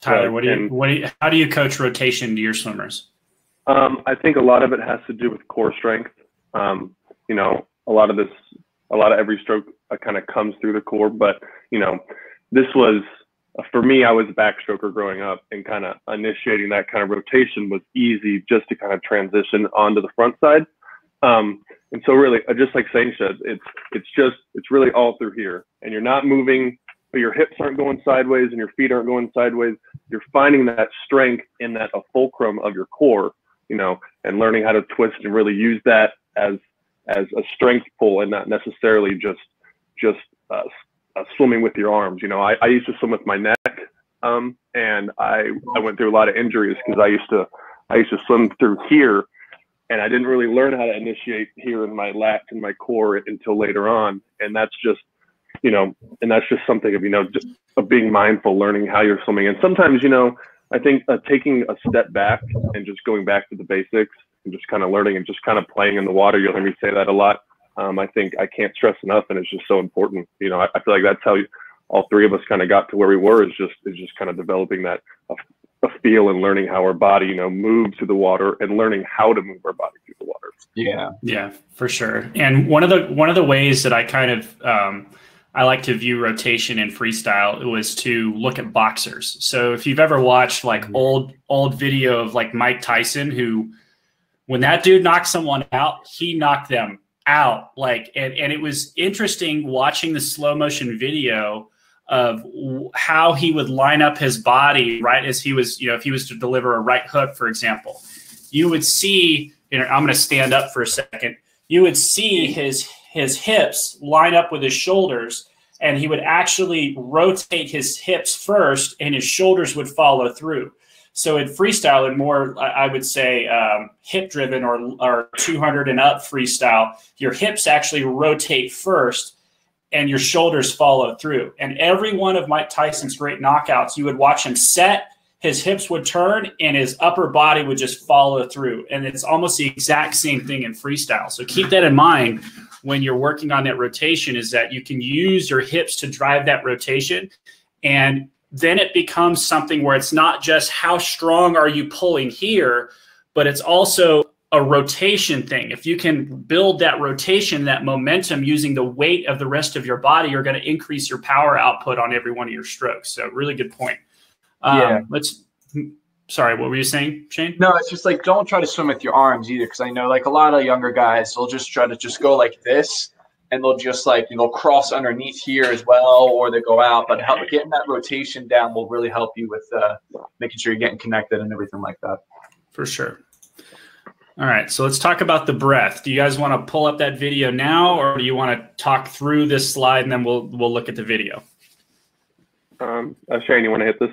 Tyler, what do you, what do you, how do you coach rotation to your swimmers? Um, I think a lot of it has to do with core strength. Um, you know, a lot of this, a lot of every stroke uh, kind of comes through the core, but you know, this was for me, I was a backstroker growing up, and kind of initiating that kind of rotation was easy just to kind of transition onto the front side. Um, and so, really, uh, just like Shane said, it's it's just it's really all through here, and you're not moving, but your hips aren't going sideways, and your feet aren't going sideways. You're finding that strength in that fulcrum of your core, you know, and learning how to twist and really use that as as a strength pull, and not necessarily just just uh, uh, swimming with your arms. You know, I, I used to swim with my neck, um, and I I went through a lot of injuries because I used to I used to swim through here, and I didn't really learn how to initiate here in my lats and my core until later on, and that's just you know, and that's just something of you know just of being mindful, learning how you're swimming, and sometimes you know I think uh, taking a step back and just going back to the basics and just kind of learning and just kind of playing in the water. You'll hear me say that a lot um, I think I can't stress enough, and it's just so important. You know, I, I feel like that's how you, all three of us kind of got to where we were. Is just is just kind of developing that a, a feel and learning how our body, you know, moves through the water and learning how to move our body through the water. Yeah, yeah, for sure. And one of the one of the ways that I kind of um, I like to view rotation in freestyle was to look at boxers. So if you've ever watched like mm-hmm. old old video of like Mike Tyson, who when that dude knocked someone out, he knocked them out like and, and it was interesting watching the slow motion video of how he would line up his body right as he was you know if he was to deliver a right hook for example. You would see you know i'm going to stand up for a second. You would see his his hips line up with his shoulders and he would actually rotate his hips first and his shoulders would follow through so in freestyle and more, I would say um, hip driven or, or 200 and up freestyle, your hips actually rotate first and your shoulders follow through. And every one of Mike Tyson's great knockouts, you would watch him set, his hips would turn, and his upper body would just follow through. And it's almost the exact same thing in freestyle. So keep that in mind when you're working on that rotation is that you can use your hips to drive that rotation and then it becomes something where it's not just how strong are you pulling here, but it's also a rotation thing. If you can build that rotation, that momentum using the weight of the rest of your body, you're going to increase your power output on every one of your strokes. So, really good point. Um, yeah. Let's. Sorry, what were you saying, Shane? No, it's just like don't try to swim with your arms either, because I know like a lot of younger guys will just try to just go like this, and they'll just like you know cross underneath here as well, or they go out. But help, getting that rotation down will really help you with uh, making sure you're getting connected and everything like that. For sure. All right, so let's talk about the breath. Do you guys want to pull up that video now, or do you want to talk through this slide and then we'll we'll look at the video? Um, uh, Shane, you want to hit this?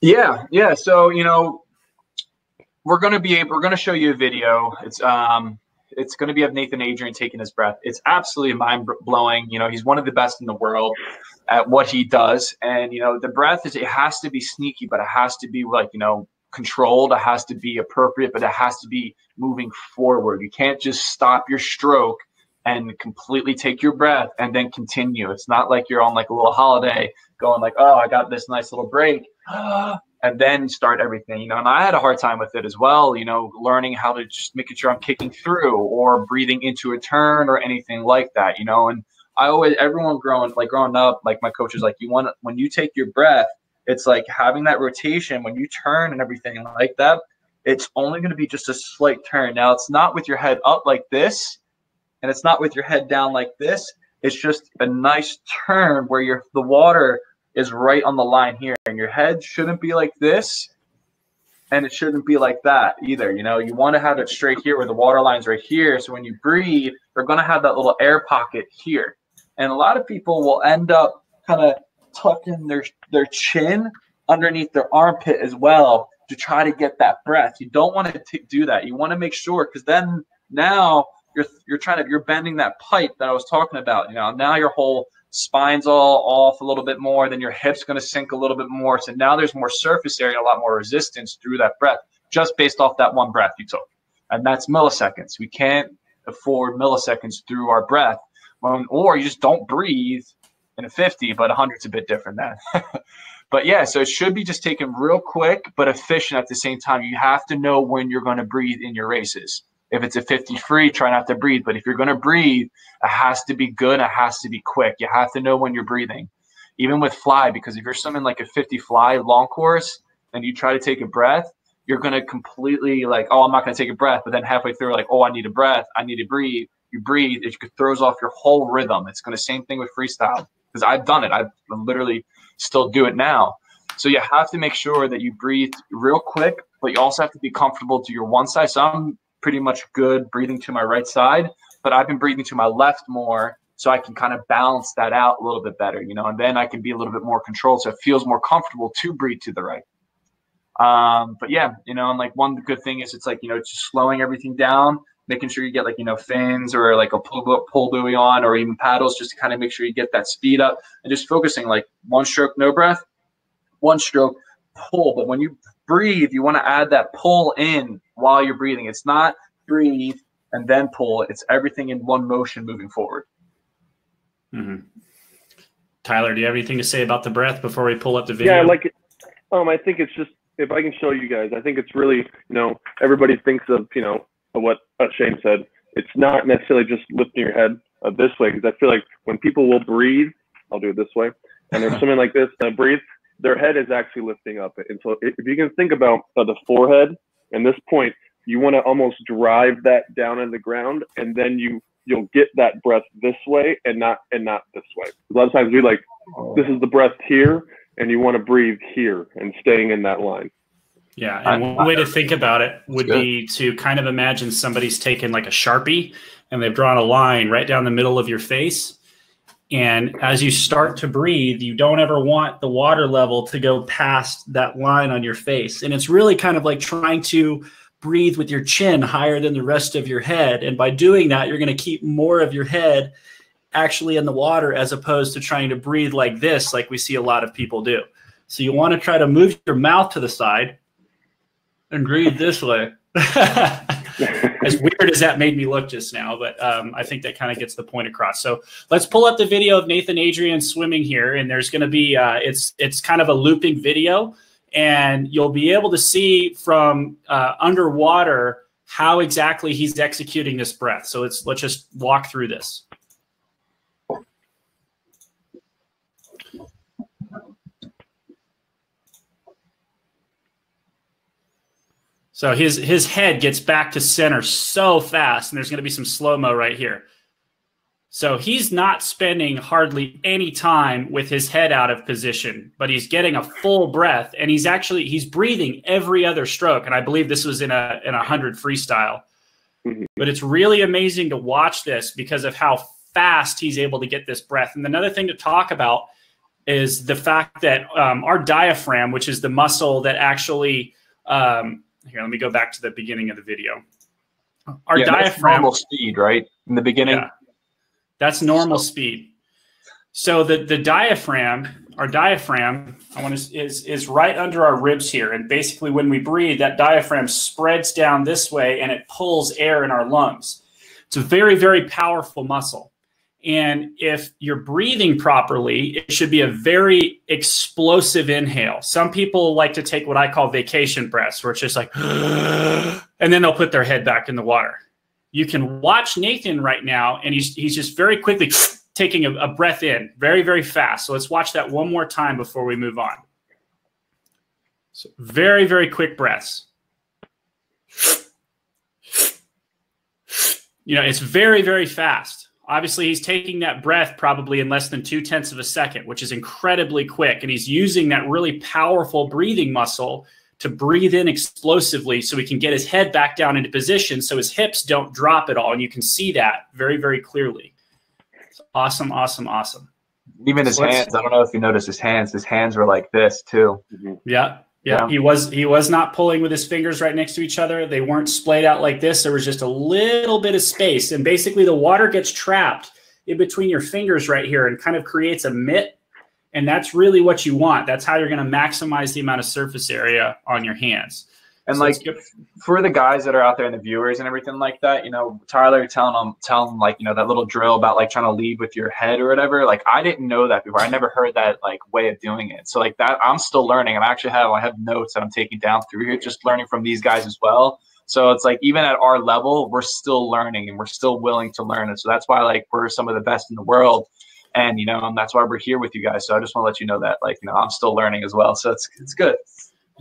Yeah, yeah. So you know, we're gonna be able, we're gonna show you a video. It's um, it's going to be of Nathan Adrian taking his breath. It's absolutely mind blowing. You know, he's one of the best in the world at what he does. And, you know, the breath is, it has to be sneaky, but it has to be like, you know, controlled. It has to be appropriate, but it has to be moving forward. You can't just stop your stroke and completely take your breath and then continue. It's not like you're on like a little holiday going like, oh, I got this nice little break. Ah, and then start everything, you know. And I had a hard time with it as well, you know, learning how to just making sure I'm kicking through or breathing into a turn or anything like that, you know. And I always, everyone growing, like growing up, like my coach is like, you want, when you take your breath, it's like having that rotation when you turn and everything like that. It's only going to be just a slight turn. Now, it's not with your head up like this, and it's not with your head down like this. It's just a nice turn where you're the water is right on the line here, and your head shouldn't be like this, and it shouldn't be like that either. You know, you want to have it straight here where the water line's right here. So when you breathe, you're going to have that little air pocket here. And a lot of people will end up kind of tucking their their chin underneath their armpit as well, to try to get that breath. You don't want to do that. You want to make sure because then now you're you're trying to you're bending that pipe that I was talking about. You know, now your whole spine's all off a little bit more, then your hips going to sink a little bit more. So now there's more surface area, a lot more resistance through that breath, just based off that one breath you took. And that's milliseconds. We can't afford milliseconds through our breath. Um, or you just don't breathe in a 50, but 100's a bit different then. but yeah, so it should be just taken real quick, but efficient at the same time. You have to know when you're going to breathe in your races. If it's a 50 free, try not to breathe. But if you're going to breathe, it has to be good. It has to be quick. You have to know when you're breathing. Even with fly, because if you're swimming like a 50 fly long course and you try to take a breath, you're going to completely like, oh, I'm not going to take a breath. But then halfway through, like, oh, I need a breath. I need to breathe. You breathe, it throws off your whole rhythm. It's going to same thing with freestyle because I've done it. I literally still do it now. So you have to make sure that you breathe real quick, but you also have to be comfortable to your one side. So I'm pretty much good breathing to my right side, but I've been breathing to my left more so I can kind of balance that out a little bit better, you know, and then I can be a little bit more controlled so it feels more comfortable to breathe to the right. Um, but yeah, you know, and like one good thing is it's like, you know, just slowing everything down, making sure you get like, you know, fins or like a pull, pull buoy on or even paddles just to kind of make sure you get that speed up and just focusing like one stroke, no breath, one stroke, pull. But when you breathe, you want to add that pull in while you're breathing. It's not breathe and then pull. It's everything in one motion moving forward. Mm-hmm. Tyler, do you have anything to say about the breath before we pull up the video? Yeah, like it. Um, I think it's just if I can show you guys, I think it's really you know everybody thinks of you know what uh, Shane said. It's not necessarily just lifting your head uh, this way because I feel like when people will breathe, I'll do it this way, and there's something like this, and breathe, their head is actually lifting up. And so if you can think about uh, the forehead and this point, you want to almost drive that down in the ground, and then you you'll get that breath this way and not and not this way. A lot of times we like this is the breath here, and you want to breathe here and staying in that line. Yeah, and one way to think about it would be to kind of imagine somebody's taken like a sharpie and they've drawn a line right down the middle of your face and as you start to breathe, you don't ever want the water level to go past that line on your face. And it's really kind of like trying to breathe with your chin higher than the rest of your head. And by doing that, you're going to keep more of your head actually in the water as opposed to trying to breathe like this, like we see a lot of people do. So you want to try to move your mouth to the side and breathe this way. as weird as that made me look just now, but um, I think that kind of gets the point across. So let's pull up the video of Nathan Adrian swimming here, and there's going to be uh, it's it's kind of a looping video, and you'll be able to see from uh, underwater how exactly he's executing this breath. So let's let's just walk through this. So his his head gets back to center so fast, and there's going to be some slow mo right here. So he's not spending hardly any time with his head out of position, but he's getting a full breath, and he's actually he's breathing every other stroke. And I believe this was in a in a hundred freestyle. Mm-hmm. But it's really amazing to watch this because of how fast he's able to get this breath. And another thing to talk about is the fact that um, our diaphragm, which is the muscle that actually um, here, let me go back to the beginning of the video. Our yeah, diaphragm normal speed, right? In the beginning. Yeah, that's normal so. speed. So the the diaphragm, our diaphragm, I want to is is right under our ribs here, and basically when we breathe, that diaphragm spreads down this way and it pulls air in our lungs. It's a very very powerful muscle. And if you're breathing properly, it should be a very explosive inhale. Some people like to take what I call vacation breaths, where it's just like, and then they'll put their head back in the water. You can watch Nathan right now, and he's he's just very quickly taking a, a breath in, very very fast. So let's watch that one more time before we move on. So very very quick breaths. You know, it's very very fast. Obviously, he's taking that breath probably in less than two tenths of a second, which is incredibly quick. And he's using that really powerful breathing muscle to breathe in explosively so he can get his head back down into position so his hips don't drop at all. And you can see that very, very clearly. It's awesome, awesome, awesome. Even his so hands, I don't know if you noticed his hands, his hands were like this too. Mm-hmm. Yeah. Yeah, he was he was not pulling with his fingers right next to each other. They weren't splayed out like this. There was just a little bit of space, and basically the water gets trapped in between your fingers right here and kind of creates a mitt. And that's really what you want. That's how you're going to maximize the amount of surface area on your hands. And so like for the guys that are out there and the viewers and everything like that, you know, Tyler telling them, telling them like, you know, that little drill about like trying to lead with your head or whatever. Like I didn't know that before. I never heard that like way of doing it. So like that, I'm still learning. And I actually have, I have notes that I'm taking down through here, just learning from these guys as well. So it's like even at our level, we're still learning and we're still willing to learn. And so that's why like we're some of the best in the world. And you know, and that's why we're here with you guys. So I just want to let you know that like, you know, I'm still learning as well. So it's it's good.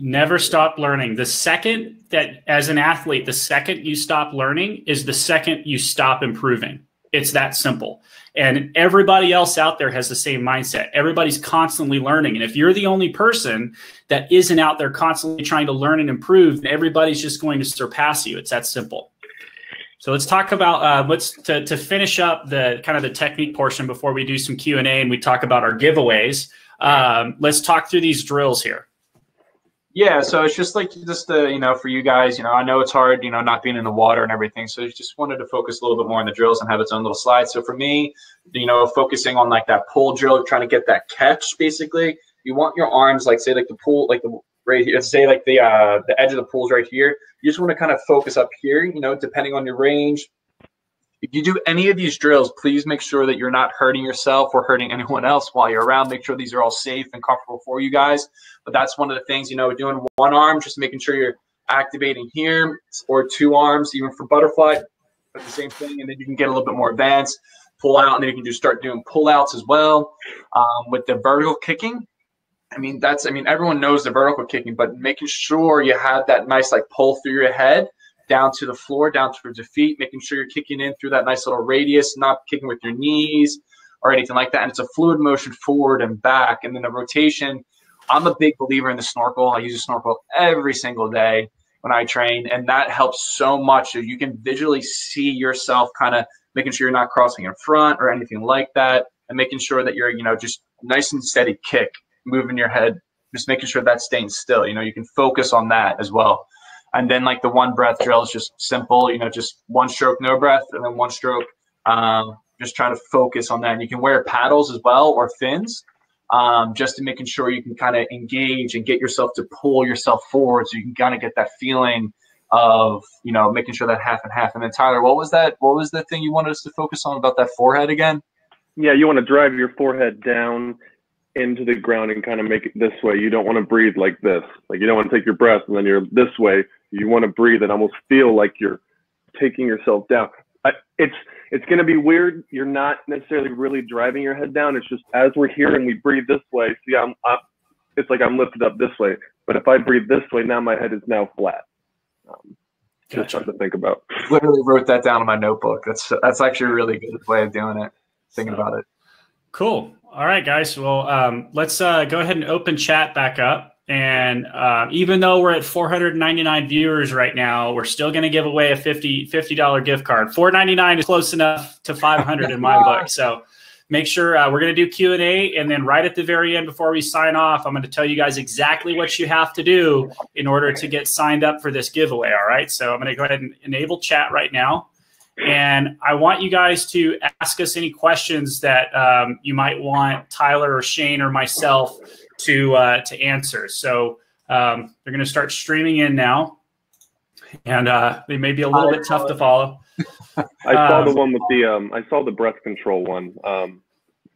Never stop learning. The second that, as an athlete, the second you stop learning is the second you stop improving. It's that simple. And everybody else out there has the same mindset. Everybody's constantly learning. And if you're the only person that isn't out there constantly trying to learn and improve, everybody's just going to surpass you. It's that simple. So let's talk about uh, let's to, to finish up the kind of the technique portion before we do some Q and A and we talk about our giveaways. Um, let's talk through these drills here. Yeah, so it's just like just the you know for you guys, you know, I know it's hard, you know, not being in the water and everything. So just wanted to focus a little bit more on the drills and have its own little slide. So for me, you know, focusing on like that pull drill, trying to get that catch. Basically, you want your arms like say like the pool, like the right here, say like the uh the edge of the pool's right here. You just want to kind of focus up here. You know, depending on your range, if you do any of these drills, please make sure that you're not hurting yourself or hurting anyone else while you're around. Make sure these are all safe and comfortable for you guys. But that's one of the things, you know, doing one arm, just making sure you're activating here or two arms, even for butterfly, but the same thing. And then you can get a little bit more advanced, pull out, and then you can just start doing pull outs as well. Um, with the vertical kicking, I mean, that's, I mean, everyone knows the vertical kicking, but making sure you have that nice like pull through your head down to the floor, down towards your feet, making sure you're kicking in through that nice little radius, not kicking with your knees or anything like that. And it's a fluid motion forward and back. And then the rotation, I'm a big believer in the snorkel. I use a snorkel every single day when I train, and that helps so much. So you can visually see yourself kind of making sure you're not crossing in front or anything like that, and making sure that you're, you know, just nice and steady kick, moving your head, just making sure that's staying still. You know, you can focus on that as well. And then like the one breath drill is just simple, you know, just one stroke, no breath, and then one stroke. Um, just trying to focus on that. And you can wear paddles as well or fins, um, just to making sure you can kind of engage and get yourself to pull yourself forward, so you can kind of get that feeling of you know making sure that half and half. And then Tyler, what was that? What was the thing you wanted us to focus on about that forehead again? Yeah, you want to drive your forehead down into the ground and kind of make it this way. You don't want to breathe like this. Like you don't want to take your breath and then you're this way. You want to breathe and almost feel like you're taking yourself down. I, it's it's going to be weird. You're not necessarily really driving your head down. It's just as we're here and we breathe this way. See, I'm up. It's like I'm lifted up this way. But if I breathe this way, now my head is now flat. Um, gotcha. Just something to think about. Literally wrote that down in my notebook. That's that's actually a really good way of doing it. Thinking about it. Cool. All right, guys. Well, um, let's uh, go ahead and open chat back up. And uh, even though we're at 499 viewers right now, we're still going to give away a 50 $50 gift card. 499 is close enough to 500 in my book. So make sure uh, we're going to do Q&A. And then right at the very end, before we sign off, I'm going to tell you guys exactly what you have to do in order to get signed up for this giveaway. All right. So I'm going to go ahead and enable chat right now. And I want you guys to ask us any questions that um, you might want Tyler or Shane or myself to uh, to answer. So um, they're going to start streaming in now, and uh, they may be a little bit tough to follow. I saw um, the one with the um, I saw the breath control one. Um,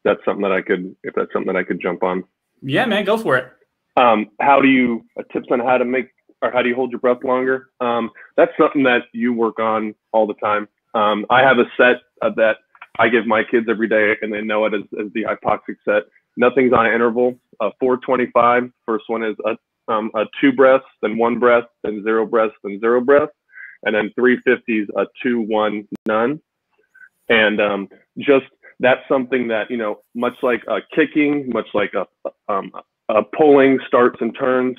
that's something that I could if that's something that I could jump on. Yeah, man, go for it. Um, how do you uh, tips on how to make or how do you hold your breath longer? Um, that's something that you work on all the time. Um, I have a set that I give my kids every day, and they know it as, as the hypoxic set. Nothing's on an interval. Uh, 425. First one is a, um, a two breaths, then one breath, then zero breaths, then zero breath, and then 350s a two, one, none. And um, just that's something that you know, much like a kicking, much like a, um, a pulling starts and turns.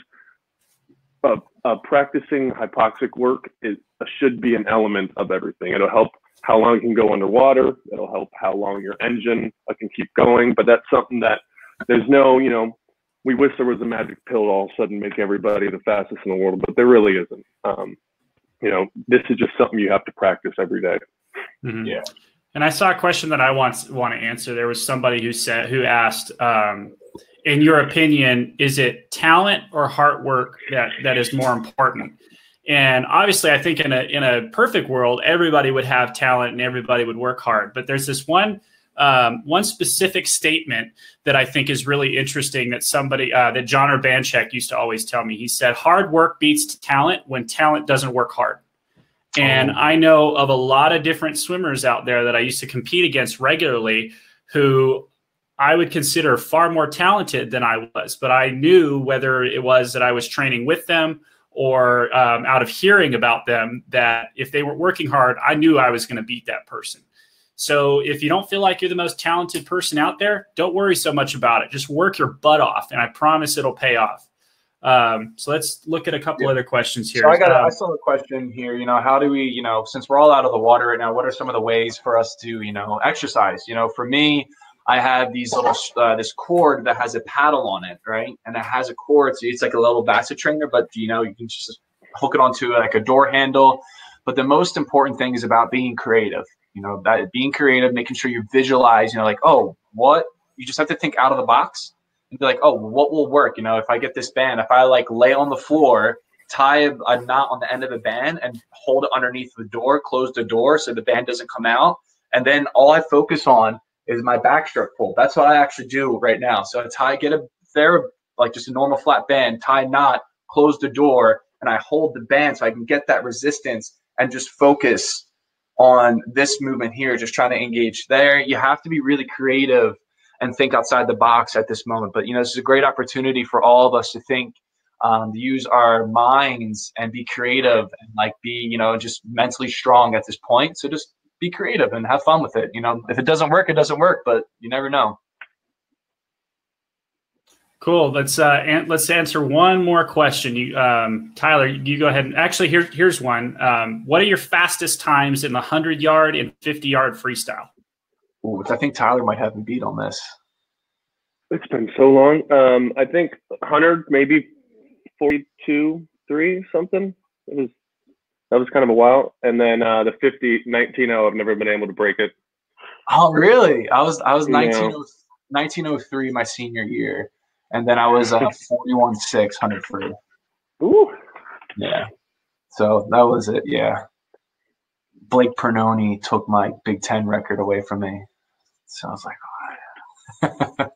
Uh, uh, practicing hypoxic work is should be an element of everything. It'll help how long you can go underwater. It'll help how long your engine can keep going. But that's something that there's no, you know, we wish there was a magic pill to all of a sudden make everybody the fastest in the world, but there really isn't. Um, you know, this is just something you have to practice every day. Mm-hmm. Yeah. And I saw a question that I want want to answer. There was somebody who said who asked, um, in your opinion, is it talent or hard work that that is more important? And obviously, I think in a in a perfect world, everybody would have talent and everybody would work hard. But there's this one um, one specific statement that I think is really interesting that somebody uh, that John Urbanchek used to always tell me. He said, "Hard work beats talent when talent doesn't work hard." And oh. I know of a lot of different swimmers out there that I used to compete against regularly who I would consider far more talented than I was, but I knew whether it was that I was training with them or um, out of hearing about them that if they were working hard, I knew I was going to beat that person. So if you don't feel like you're the most talented person out there, don't worry so much about it. Just work your butt off, and I promise it'll pay off. Um, so let's look at a couple yeah. other questions here. So I got um, I saw a question here. You know, how do we, you know, since we're all out of the water right now, what are some of the ways for us to, you know, exercise? You know, for me, I have these little uh, this cord that has a paddle on it, right? And it has a cord, so it's like a little Vasa trainer, but you know, you can just hook it onto like a door handle. But the most important thing is about being creative you know that being creative making sure you visualize you know like oh what you just have to think out of the box and be like oh what will work you know if i get this band if i like lay on the floor tie a, a knot on the end of the band and hold it underneath the door close the door so the band doesn't come out and then all i focus on is my backstroke pull that's what i actually do right now so i tie get a there like just a normal flat band tie knot close the door and i hold the band so i can get that resistance and just focus on this movement here, just trying to engage there. You have to be really creative and think outside the box at this moment. But you know, this is a great opportunity for all of us to think, um, to use our minds and be creative and like be, you know, just mentally strong at this point. So just be creative and have fun with it. You know, if it doesn't work, it doesn't work, but you never know. Cool. Let's uh, an- let's answer one more question. You, um, Tyler, you go ahead. And actually, here, here's one. Um, what are your fastest times in the hundred yard and fifty yard freestyle? Ooh, I think Tyler might have me beat on this. It's been so long. Um, I think hundred, maybe forty-two, three, something. It was that was kind of a while. And then uh, the 50, 19 0, I've never been able to break it. Oh, really? I was I was 19, 1903 my senior year and then I was uh, 41 6 100 free. Ooh. Yeah. So that was it. Yeah. Blake Pieroni took my Big Ten record away from me. So I was like, oh,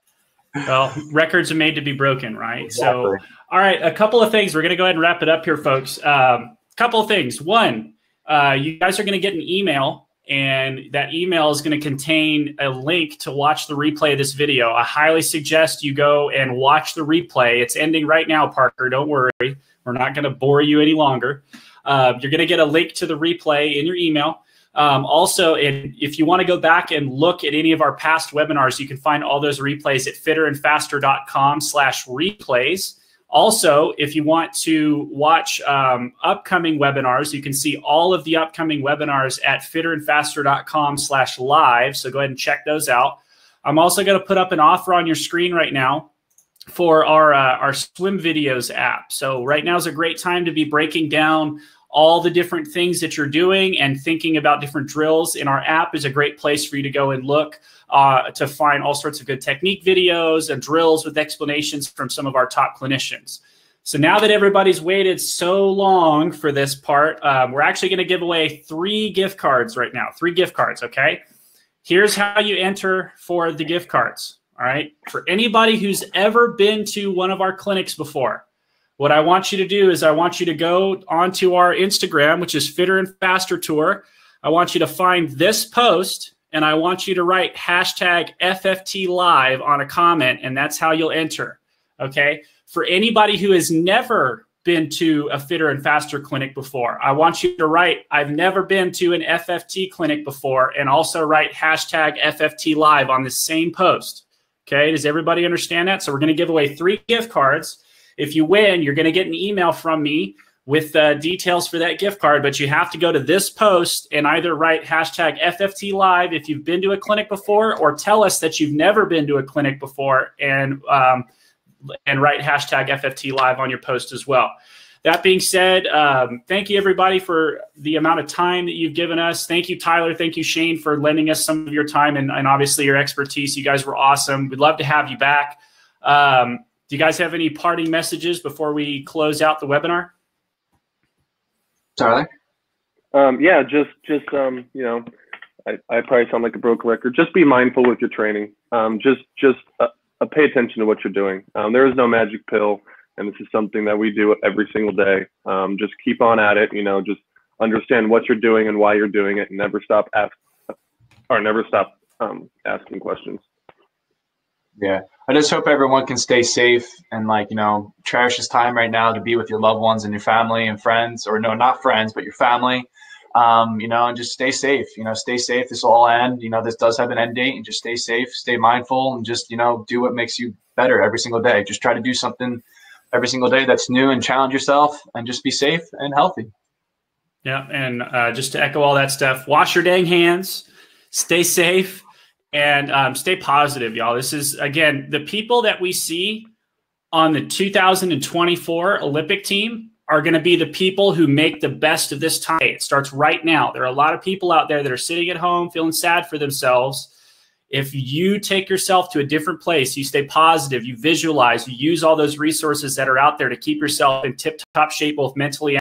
well, records are made to be broken, right? Exactly. So, all right, a couple of things. We're going to go ahead and wrap it up here, folks. Um, couple things. One, uh, you guys are going to get an email and that email is going to contain a link to watch the replay of this video. I highly suggest you go and watch the replay. It's ending right now, Parker. Don't worry. We're not going to bore you any longer. Uh, you're going to get a link to the replay in your email. Um, also, and if you want to go back and look at any of our past webinars, you can find all those replays at fitterandfaster.com slash replays. Also, if you want to watch um, upcoming webinars, you can see all of the upcoming webinars at fitterandfaster.com slash live. So go ahead and check those out. I'm also going to put up an offer on your screen right now for our, uh, our swim videos app. So right now is a great time to be breaking down all the different things that you're doing and thinking about different drills in our app is a great place for you to go and look uh, to find all sorts of good technique videos and drills with explanations from some of our top clinicians. So now that everybody's waited so long for this part, um, we're actually going to give away three gift cards right now. Three gift cards, okay? Here's how you enter for the gift cards, all right? For anybody who's ever been to one of our clinics before, what I want you to do is I want you to go onto our Instagram, which is Fitter and Faster Tour. I want you to find this post and I want you to write hashtag FFT live on a comment, and that's how you'll enter. Okay. For anybody who has never been to a fitter and faster clinic before, I want you to write, I've never been to an FFT clinic before, and also write hashtag FFT live on the same post. Okay. Does everybody understand that? So we're going to give away three gift cards. If you win, you're going to get an email from me with uh, details for that gift card, but you have to go to this post and either write hashtag FFT Live if you've been to a clinic before, or tell us that you've never been to a clinic before, and um, and write hashtag FFT live on your post as well. That being said, um, thank you everybody for the amount of time that you've given us. Thank you, Tyler. Thank you, Shane, for lending us some of your time and, and obviously your expertise. You guys were awesome. We'd love to have you back. Um, do you guys have any parting messages before we close out the webinar? Tyler? Um, yeah, just just um, you know, I, I probably sound like a broken record. Just be mindful with your training. Um, just just uh, uh, pay attention to what you're doing. Um, there is no magic pill, and this is something that we do every single day. Um, just keep on at it. You know, just understand what you're doing and why you're doing it, and never stop ask or never stop um, asking questions. Yeah, I just hope everyone can stay safe and like you know cherish this time right now to be with your loved ones and your family and friends, or no, not friends, but your family. Um, you know, and just stay safe. You know, stay safe. This will all end. You know, this does have an end date, and just stay safe, stay mindful, and just you know do what makes you better every single day. Just try to do something every single day that's new and challenge yourself, and just be safe and healthy. Yeah, and uh, just to echo all that stuff, wash your dang hands, stay safe and um, stay positive, y'all. This is again the people that we see on the 2024 Olympic team are going to be the people who make the best of this time. It starts right now. There are a lot of people out there that are sitting at home feeling sad for themselves. If you take yourself to a different place, you stay positive, you visualize, you use all those resources that are out there to keep yourself in tip top shape, both mentally